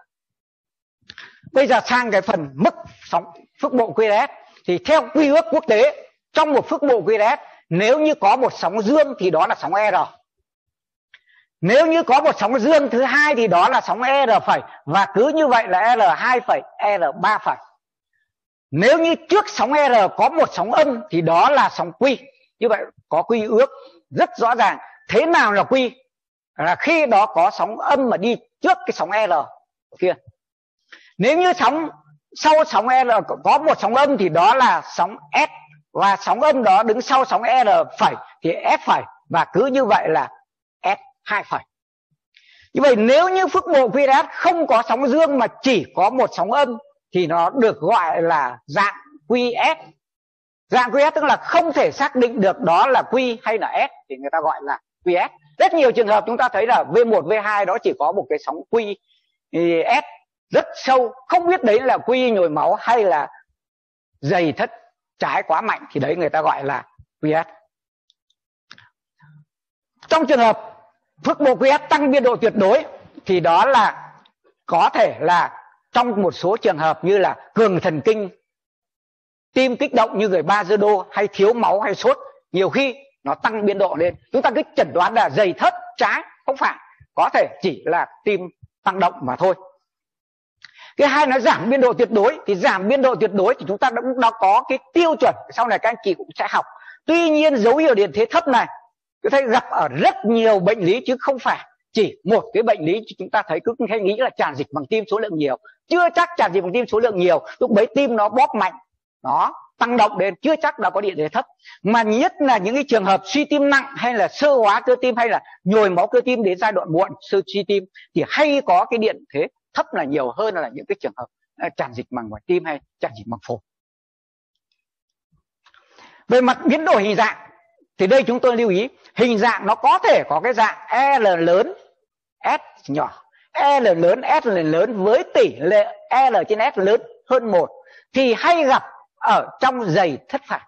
Bây giờ sang cái phần mức sóng phức bộ QRS thì theo quy ước quốc tế, trong một phức bộ QRS nếu như có một sóng dương thì đó là sóng R. Nếu như có một sóng dương thứ hai thì đó là sóng R phẩy và cứ như vậy là R2 phẩy R3 phẩy nếu như trước sóng R có một sóng âm thì đó là sóng Q như vậy có quy ước rất rõ ràng. Thế nào là quy? Là khi đó có sóng âm mà đi trước cái sóng R kia. Nếu như sóng, sau sóng R có một sóng âm thì đó là sóng S. Và sóng âm đó đứng sau sóng R phẩy thì F phẩy và cứ như vậy là S 2 phẩy như vậy nếu như phức bộ QRS không có sóng dương mà chỉ có một sóng âm thì nó được gọi là dạng QS dạng QS tức là không thể xác định được đó là Q hay là S, thì người ta gọi là QS rất nhiều trường hợp chúng ta thấy là V1 V2 đó chỉ có một cái sóng Q S rất sâu, không biết đấy là quy nhồi máu hay là dày thất, trái quá mạnh, thì đấy người ta gọi là QS trong trường hợp phức bộ QS tăng biên độ tuyệt đối, thì đó là có thể là trong một số trường hợp như là cường thần kinh, tim kích động như người ba dơ đô hay thiếu máu hay sốt, nhiều khi nó tăng biên độ lên. Chúng ta cứ chẩn đoán là dày thất trái không phải. Có thể chỉ là tim tăng động mà thôi. Cái hai nó giảm biên độ tuyệt đối. Thì giảm biên độ tuyệt đối thì chúng ta cũng đã có cái tiêu chuẩn. Sau này các anh chị cũng sẽ học. Tuy nhiên dấu hiệu điện thế thấp này tôi thấy gặp ở rất nhiều bệnh lý chứ không phải chỉ một cái bệnh lý. Chúng ta thấy cứ hay nghĩ là tràn dịch bằng tim số lượng nhiều chưa chắc tràn dịch bằng tim số lượng nhiều, lúc bấy tim nó bóp mạnh đó tăng động lên chưa chắc đã có điện thế thấp. Mà nhất là những cái trường hợp suy tim nặng hay là sơ hóa cơ tim hay là nhồi máu cơ tim đến giai đoạn muộn, sơ suy tim, thì hay có cái điện thế thấp là nhiều hơn là những cái trường hợp ờ, tràn dịch màng ngoài tim hay tràn dịch màng phổi. Về mặt biến đổi hình dạng, thì đây chúng tôi lưu ý, hình dạng nó có thể có cái dạng e L lớn, S nhỏ. E L lớn, S lớn với tỷ lệ e L trên S lớn hơn một, thì hay gặp ở trong giày thất phải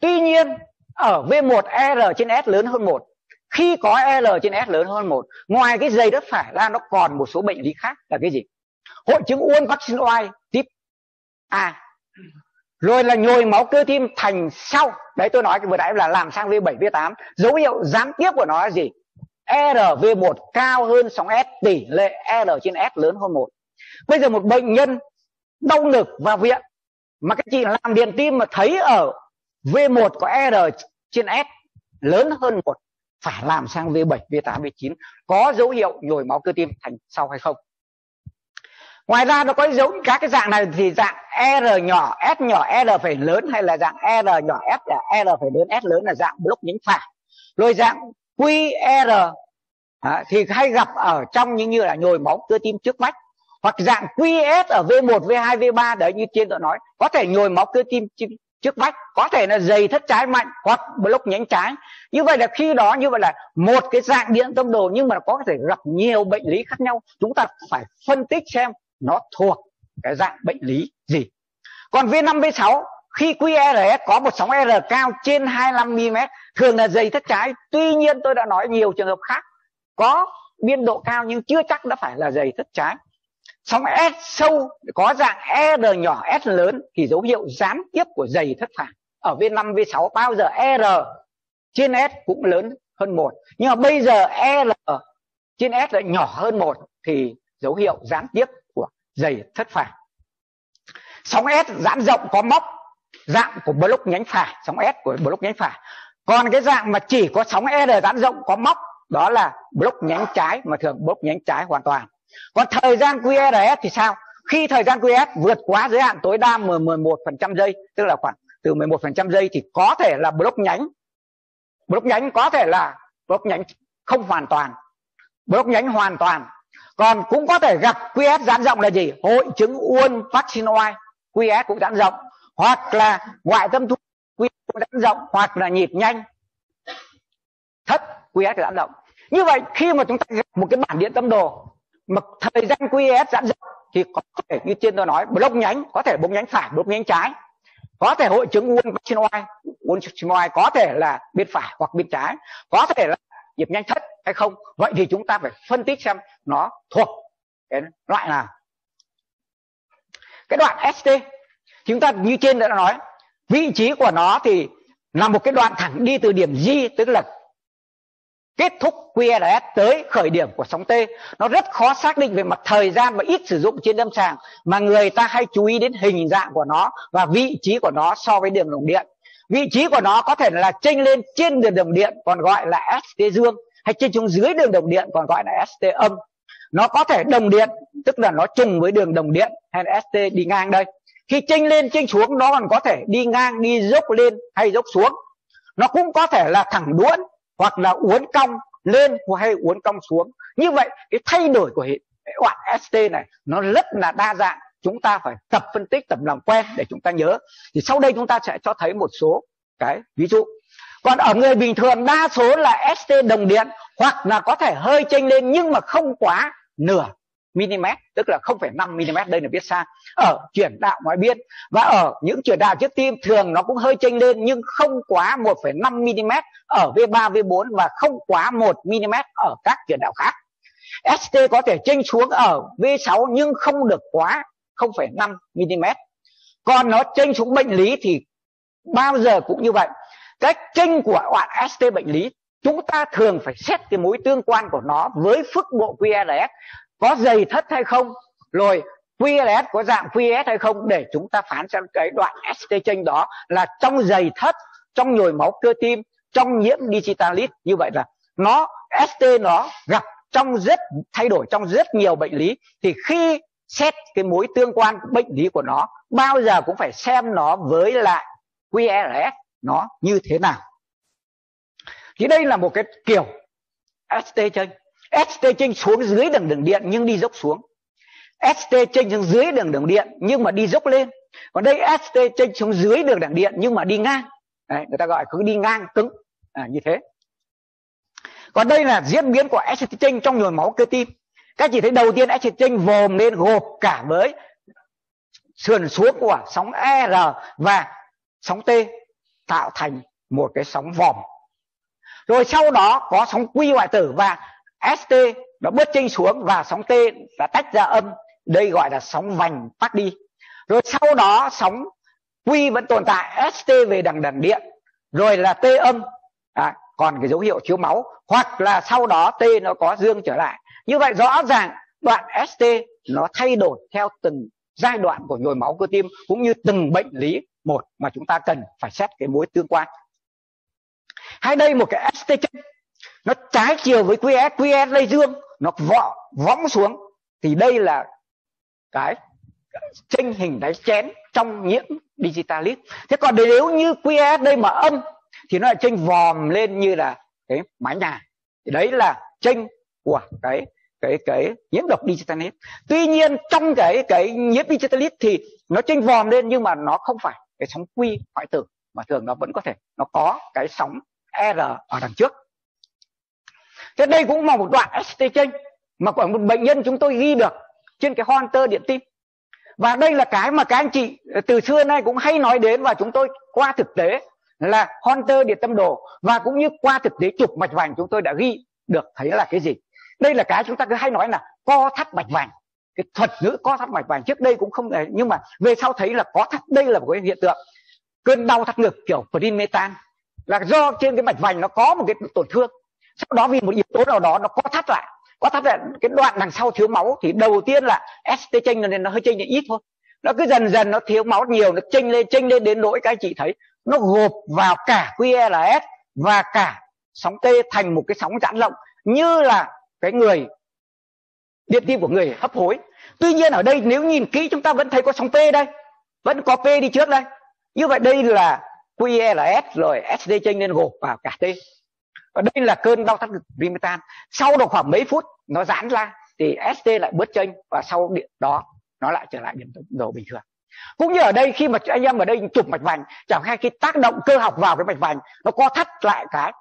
tuy nhiên, ở V1 R trên S lớn hơn một, khi có L trên S lớn hơn một, ngoài cái giày thất phải ra nó còn một số bệnh lý khác là cái gì? Hội chứng uốn vắc xin oai tiếp A. Rồi là nhồi máu cơ tim thành sau. Đấy, tôi nói cái vừa nãy là làm sang V7 V8 dấu hiệu gián tiếp của nó là gì? RV1 cao hơn sóng S tỷ lệ R trên S lớn hơn một. Bây giờ một bệnh nhân đau ngực vào viện mà các chị làm điện tim mà thấy ở V1 có R trên S lớn hơn một phải làm sang V7, V8, V9 có dấu hiệu nhồi máu cơ tim thành sau hay không? Ngoài ra nó có dấu các cái dạng này thì dạng R nhỏ S nhỏ R phải lớn hay là dạng R nhỏ S là R phải lớn S lớn là dạng block nhánh phải. Rồi dạng QR à, thì hay gặp ở trong những như là nhồi máu cơ tim trước vách hoặc dạng QS ở V1, V2, V3 đấy như trên tôi nói. Có thể nhồi máu cơ tim trước vách có thể là dày thất trái mạnh hoặc block nhánh trái. Như vậy là khi đó như vậy là một cái dạng điện tâm đồ nhưng mà có thể gặp nhiều bệnh lý khác nhau. Chúng ta phải phân tích xem nó thuộc cái dạng bệnh lý gì. Còn V5 V6 khi QRS có một sóng R cao trên 25 mm thường là dày thất trái. Tuy nhiên tôi đã nói nhiều trường hợp khác có biên độ cao nhưng chưa chắc đã phải là dày thất trái. Sóng S sâu, có dạng R nhỏ, S lớn thì dấu hiệu gián tiếp của dày thất phản ở V5 V6 bao giờ R trên S cũng lớn hơn một. Nhưng mà bây giờ R trên S lại nhỏ hơn một thì dấu hiệu gián tiếp của dày thất phản sóng S giãn rộng có móc, dạng của block nhánh phải. Sóng S của block nhánh phải còn cái dạng mà chỉ có sóng e R giãn rộng, có móc, đó là block nhánh trái mà thường block nhánh trái hoàn toàn. Còn thời gian QRS thì sao? Khi thời gian QRS vượt quá giới hạn tối đa 11% giây, tức là khoảng từ 11% giây thì có thể là block nhánh. Block nhánh có thể là block nhánh không hoàn toàn. Block nhánh hoàn toàn. Còn cũng có thể gặp QS giãn rộng là gì? Hội chứng uôn vaccine oai. QS cũng giãn rộng. Hoặc là ngoại tâm thu đánh rộng hoặc là nhịp nhanh. Thấp QS giãn rộng. Như vậy, khi mà chúng ta gặp một cái bản điện tâm đồ, mà thời gian QS giãn rộng, thì có thể, như trên tôi nói, block nhánh, có thể block nhánh phải, block nhánh trái. Có thể hội chứng uốn trên oai, uốn trên oai có thể là bên phải hoặc bên trái. Có thể là nhịp nhanh thất hay không. Vậy thì chúng ta phải phân tích xem nó thuộc cái loại nào. Cái đoạn ST chúng ta như trên đã nói vị trí của nó thì là một cái đoạn thẳng đi từ điểm G, tức là kết thúc QRS tới khởi điểm của sóng T. Nó rất khó xác định về mặt thời gian và ít sử dụng trên lâm sàng, mà người ta hay chú ý đến hình dạng của nó và vị trí của nó so với đường đồng điện. Vị trí của nó có thể là chênh lên trên đường đồng điện, còn gọi là ST dương, hay trên xuống dưới đường đồng điện, còn gọi là ST âm. Nó có thể đồng điện, tức là nó trùng với đường đồng điện, hay là ST đi ngang đây khi chênh lên, chênh xuống, nó còn có thể đi ngang, đi dốc lên hay dốc xuống. Nó cũng có thể là thẳng đuỗn hoặc là uốn cong lên hay uốn cong xuống. Như vậy, cái thay đổi của hệ đoạn ST này, nó rất là đa dạng. Chúng ta phải tập phân tích, tập làm quen để chúng ta nhớ. Thì sau đây chúng ta sẽ cho thấy một số cái ví dụ. Còn ở người bình thường, đa số là ST đồng điện, hoặc là có thể hơi chênh lên nhưng mà không quá nửa mm tức là 0,5 mm đây là biết xa. Ở chuyển đạo ngoại biên và ở những chuyển đạo trước tim thường nó cũng hơi chênh lên nhưng không quá 1,5 mm ở V3 V4 và không quá 1 mm ở các chuyển đạo khác. ST có thể chênh xuống ở V6 nhưng không được quá 0,5 mm còn nó chênh xuống bệnh lý thì bao giờ cũng như vậy. Cái chênh của đoạn ST bệnh lý chúng ta thường phải xét cái mối tương quan của nó với phức độ QRS có dày thất hay không, rồi QRS có dạng QS hay không để chúng ta phán xem cái đoạn ST chênh đó là trong dày thất, trong nhồi máu cơ tim, trong nhiễm digitalis như vậy là nó ST nó gặp trong rất, thay đổi trong rất nhiều bệnh lý. Thì khi xét cái mối tương quan bệnh lý của nó, bao giờ cũng phải xem nó với lại QRS nó như thế nào. Thì đây là một cái kiểu ST chênh. ST chênh xuống dưới đường đường điện nhưng đi dốc xuống. ST chênh xuống dưới đường đường điện nhưng mà đi dốc lên. Còn đây ST chênh xuống dưới đường đường điện nhưng mà đi ngang. Đấy, người ta gọi cứ đi ngang cứng. À, như thế. Còn đây là diễn biến của ST chênh trong nhồi máu cơ tim. Các chị thấy đầu tiên ST chênh vòm lên gộp cả với sườn xuống của sóng R và sóng T tạo thành một cái sóng vòm. Rồi sau đó có sóng quy hoại tử và ST nó bớt chênh xuống và sóng T đã tách ra âm. Đây gọi là sóng vành tắt đi. Rồi sau đó sóng Q vẫn tồn tại ST về đằng đằng điện. Rồi là T âm. À, còn cái dấu hiệu chiếu máu. Hoặc là sau đó T nó có dương trở lại. Như vậy rõ ràng đoạn ST nó thay đổi theo từng giai đoạn của nhồi máu cơ tim cũng như từng bệnh lý một mà chúng ta cần phải xét cái mối tương quan. Hay đây một cái ST chân nó trái chiều với QS QS đây dương, nó vọ võng xuống. Thì đây là cái tranh hình đáy chén trong nhiễm digitalis. Thế còn nếu như QS đây mà âm, thì nó là tranh vòm lên như là cái mái nhà. Thì đấy là tranh của cái cái cái nhiễm độc digitalis. Tuy nhiên trong cái cái nhiễm digitalis thì nó tranh vòm lên nhưng mà nó không phải cái sóng quy hoại tử, mà thường nó vẫn có thể, nó có cái sóng R ở đằng trước thế đây cũng là một đoạn ST chênh mà của một bệnh nhân chúng tôi ghi được trên cái Hunter điện tim. Và đây là cái mà các anh chị ờ, từ xưa nay cũng hay nói đến và chúng tôi qua thực tế là Hunter điện tâm đồ và cũng như qua thực tế chụp mạch vành chúng tôi đã ghi được thấy là cái gì. Đây là cái chúng ta cứ hay nói là co thắt mạch vành. Cái thuật ngữ co thắt mạch vành trước đây cũng không để nhưng mà về sau thấy là có thắt đây là một cái hiện tượng. Cơn đau thắt ngực kiểu primetan là do trên cái mạch vành nó có một cái tổn thương sau đó vì một yếu tố nào đó nó có thắt lại, có thắt lại cái đoạn đằng sau thiếu máu thì đầu tiên là st chênh nên nó hơi chênh ít thôi. Nó cứ dần dần nó thiếu máu nhiều, nó chênh lên chênh lên đến nỗi các anh chị thấy nó gộp vào cả QLS và cả sóng T thành một cái sóng giãn rộng, như là cái người, điện tim của người hấp hối. Tuy nhiên ở đây nếu nhìn kỹ chúng ta vẫn thấy có sóng P đây, vẫn có P đi trước đây. Như vậy đây là QLS rồi SD chênh lên gộp vào cả T và đây là cơn đau thắt ngực Rimitan sau được khoảng mấy phút nó giãn ra thì ST lại bớt chênh và sau điện đó nó lại trở lại điểm đồ bình thường. Cũng như ở đây khi mà anh em ở đây chụp mạch vành chẳng hay khi tác động cơ học vào cái mạch vành nó co thắt lại cái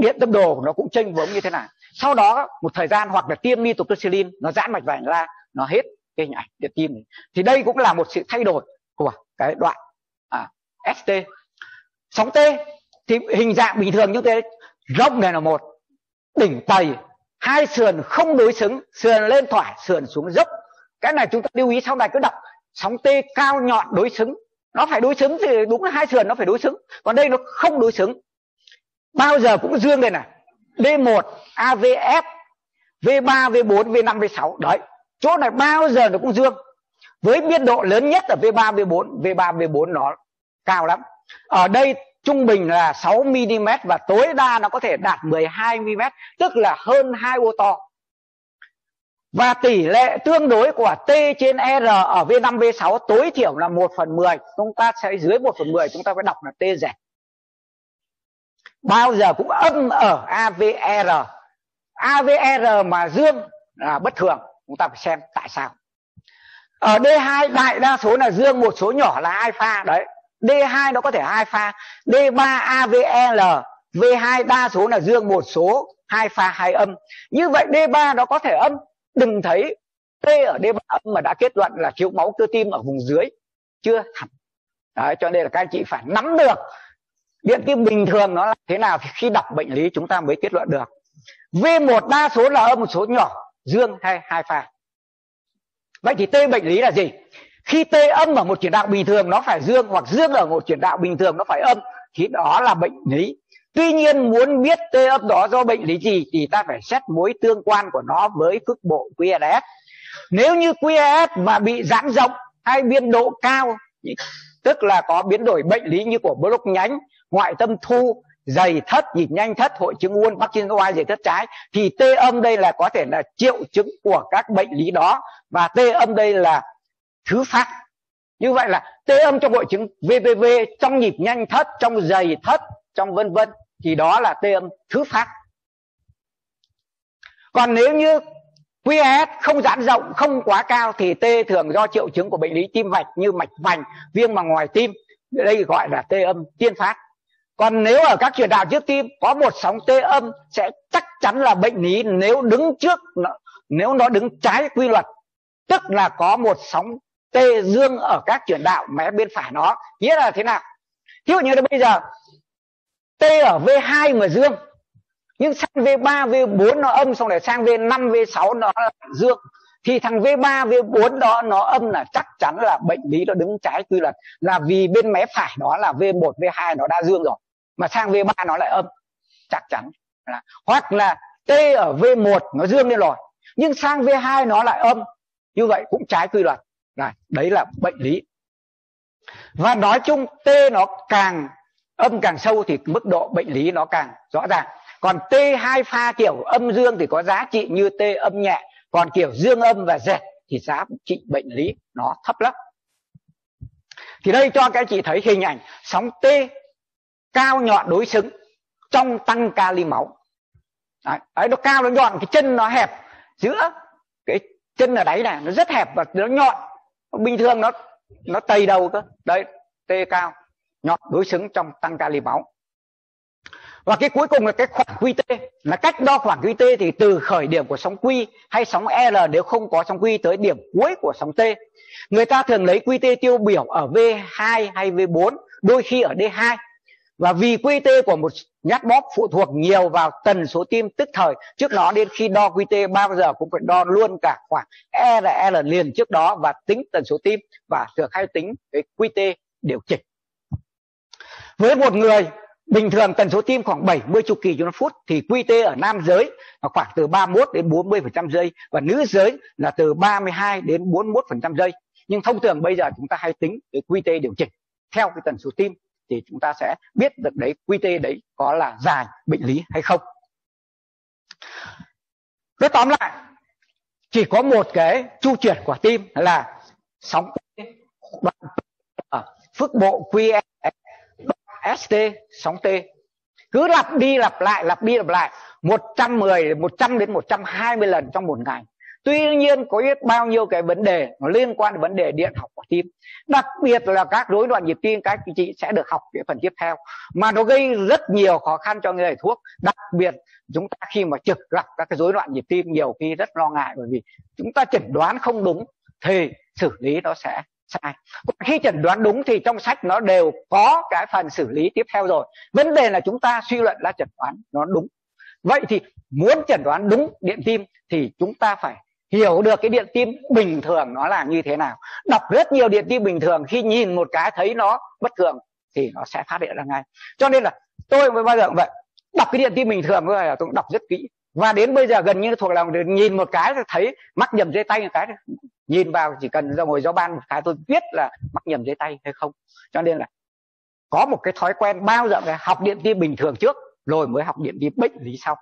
điện tâm đồ nó cũng chênh vốn như thế này sau đó một thời gian hoặc là tiêm nitroglycerin nó giãn mạch vành ra nó hết cái hình ảnh điện tim này. thì đây cũng là một sự thay đổi của cái đoạn à, ST sóng T thì hình dạng bình thường như thế rộng này là một. Đỉnh tầy hai sườn không đối xứng, sườn lên thoải, sườn xuống dốc. Cái này chúng ta lưu ý, sau này cứ đọc. Sóng T cao nhọn đối xứng. Nó phải đối xứng thì đúng là hai sườn nó phải đối xứng. Còn đây nó không đối xứng. Bao giờ cũng dương đây này. D1 AVF V3 V4 V5 V6 đấy. Chỗ này bao giờ nó cũng dương. Với biên độ lớn nhất ở V3 V4 V3 V4 nó cao lắm. Ở đây trung bình là 6 mm và tối đa nó có thể đạt 12 mm tức là hơn hai ô to. Và tỷ lệ tương đối của T trên R ở V5 V6 tối thiểu là 1 phần 10 chúng ta sẽ dưới 1 phần 10 chúng ta phải đọc là T rẻ. Bao giờ cũng âm ở AVR AVR mà dương là bất thường. Chúng ta phải xem tại sao. Ở D2 đại đa số là dương, một số nhỏ là hai pha đấy. D2 nó có thể hai pha. D3 AVL V2 đa số là dương một số hai pha hai âm. Như vậy D3 nó có thể âm. Đừng thấy T ở D3 âm mà đã kết luận là thiếu máu cơ tim ở vùng dưới. Chưa hẳn. Đấy, cho nên là các anh chị phải nắm được. Điện tim bình thường nó là thế nào thì khi đọc bệnh lý chúng ta mới kết luận được. V1 đa số là âm một số nhỏ. Dương hay hai pha. Vậy thì T bệnh lý là gì? Khi T âm ở một chuyển đạo bình thường, nó phải dương, hoặc dương ở một chuyển đạo bình thường, nó phải âm, thì đó là bệnh lý. Tuy nhiên, muốn biết T âm đó do bệnh lý gì, thì ta phải xét mối tương quan của nó với phức bộ QRS nếu như QRS mà bị giãn rộng hay biên độ cao, tức là có biến đổi bệnh lý như của block nhánh, ngoại tâm thu, dày thất, nhịp nhanh thất, hội chứng uôn bắc trên oai dày thất trái, thì tê âm đây là có thể là triệu chứng của các bệnh lý đó. Và tê âm đây là thứ phát. Như vậy là tê âm trong hội chứng VVV trong nhịp nhanh thất, trong dày thất, trong vân vân, thì đó là tê âm thứ phát. Còn nếu như QS không giãn rộng, không quá cao thì T thường do triệu chứng của bệnh lý tim mạch như mạch vành, viêm màng ngoài tim. Đây gọi là tê âm tiên phát. Còn nếu ở các truyền đạo trước tim có một sóng tê âm sẽ chắc chắn là bệnh lý nếu đứng trước nếu nó đứng trái quy luật, tức là có một sóng tề dương ở các chuyển đạo mé bên phải nó. Nghĩa là thế nào? Ví dụ như là bây giờ, t ở v2 mà dương. Nhưng sang v3 v4 nó âm, xong lại sang v5 v6 nó là dương. Thì thằng V3 V4 đó, nó âm là chắc chắn là bệnh lý nó đứng trái quy luật. Là vì bên mé phải đó là V1 V2 nó đã dương rồi. Mà sang V3 nó lại âm. Chắc chắn là, hoặc là T ở V1 nó dương lên rồi. Nhưng sang V2 nó lại âm. Như vậy cũng trái quy luật này đấy là bệnh lý. Và nói chung T nó càng âm càng sâu thì mức độ bệnh lý nó càng rõ ràng. Còn T2 pha kiểu âm dương thì có giá trị như T âm nhẹ. Còn kiểu dương âm và dệt thì giá trị bệnh lý nó thấp lắm. Thì đây cho các chị thấy hình ảnh sóng T cao nhọn đối xứng trong tăng kali máu. Đấy, đấy nó cao nó nhọn cái chân nó hẹp. Giữa cái chân ở đáy này nó rất hẹp và nó nhọn bình thường nó nó tây đầu cơ. Đây T cao. Nhọn đối xứng trong tăng kali máu. Và cái cuối cùng là cái khoảng QT là cách đo khoảng QT thì từ khởi điểm của sóng quy hay sóng L nếu không có sóng quy tới điểm cuối của sóng T. Người ta thường lấy QT tiêu biểu ở V2 hay V4 đôi khi ở D2 và vì QT của một nhát bóp phụ thuộc nhiều vào tần số tim tức thời, trước đó đến khi đo QT bao giờ cũng phải đo luôn cả khoảng E liền trước đó và tính tần số tim và thường hay tính cái QT điều chỉnh. Với một người bình thường tần số tim khoảng 70 chu kỳ trên phút thì QT ở nam giới là khoảng từ 31 đến 40 phần trăm giây và nữ giới là từ 32 đến 41 phần trăm giây. Nhưng thông thường bây giờ chúng ta hay tính cái QT điều chỉnh theo cái tần số tim thì chúng ta sẽ biết được đấy QT đấy có là dài bệnh lý hay không. Nói tóm lại, chỉ có một cái chu chuyển của tim là sóng đoạn ờ, phức bộ QE ST sóng T. Cứ lặp đi lặp lại, lặp đi lặp lại 110 100 đến 120 lần trong một ngày tuy nhiên có biết bao nhiêu cái vấn đề nó liên quan đến vấn đề điện học của tim đặc biệt là các rối loạn nhịp tim, các chị sẽ được học cái phần tiếp theo. Mà nó gây rất nhiều khó khăn cho người thầy thuốc. Đặc biệt, chúng ta khi mà trực gặp các cái rối loạn nhịp tim, nhiều khi rất lo ngại bởi vì chúng ta chẩn đoán không đúng thì xử lý nó sẽ sai. Khi chẩn đoán đúng thì trong sách nó đều có cái phần xử lý tiếp theo rồi. Vấn đề là chúng ta suy luận là chẩn đoán nó đúng. Vậy thì muốn chẩn đoán đúng điện tim thì chúng ta phải hiểu được cái điện tim bình thường nó là như thế nào. Đọc rất nhiều điện tim bình thường, khi nhìn một cái thấy nó bất thường thì nó sẽ phát hiện ra ngay. Cho nên là tôi mới bao giờ cũng vậy. Đọc cái điện tim bình thường thôi là tôi cũng đọc rất kỹ. Và đến bây giờ gần như thuộc lòng nhìn một cái thấy mắc nhầm dây tay một cái. Nhìn vào chỉ cần ra ngồi giáo ban một cái tôi biết là mắc nhầm dây tay hay không. Cho nên là có một cái thói quen bao giờ học điện tim bình thường trước, rồi mới học điện tim bệnh lý sau.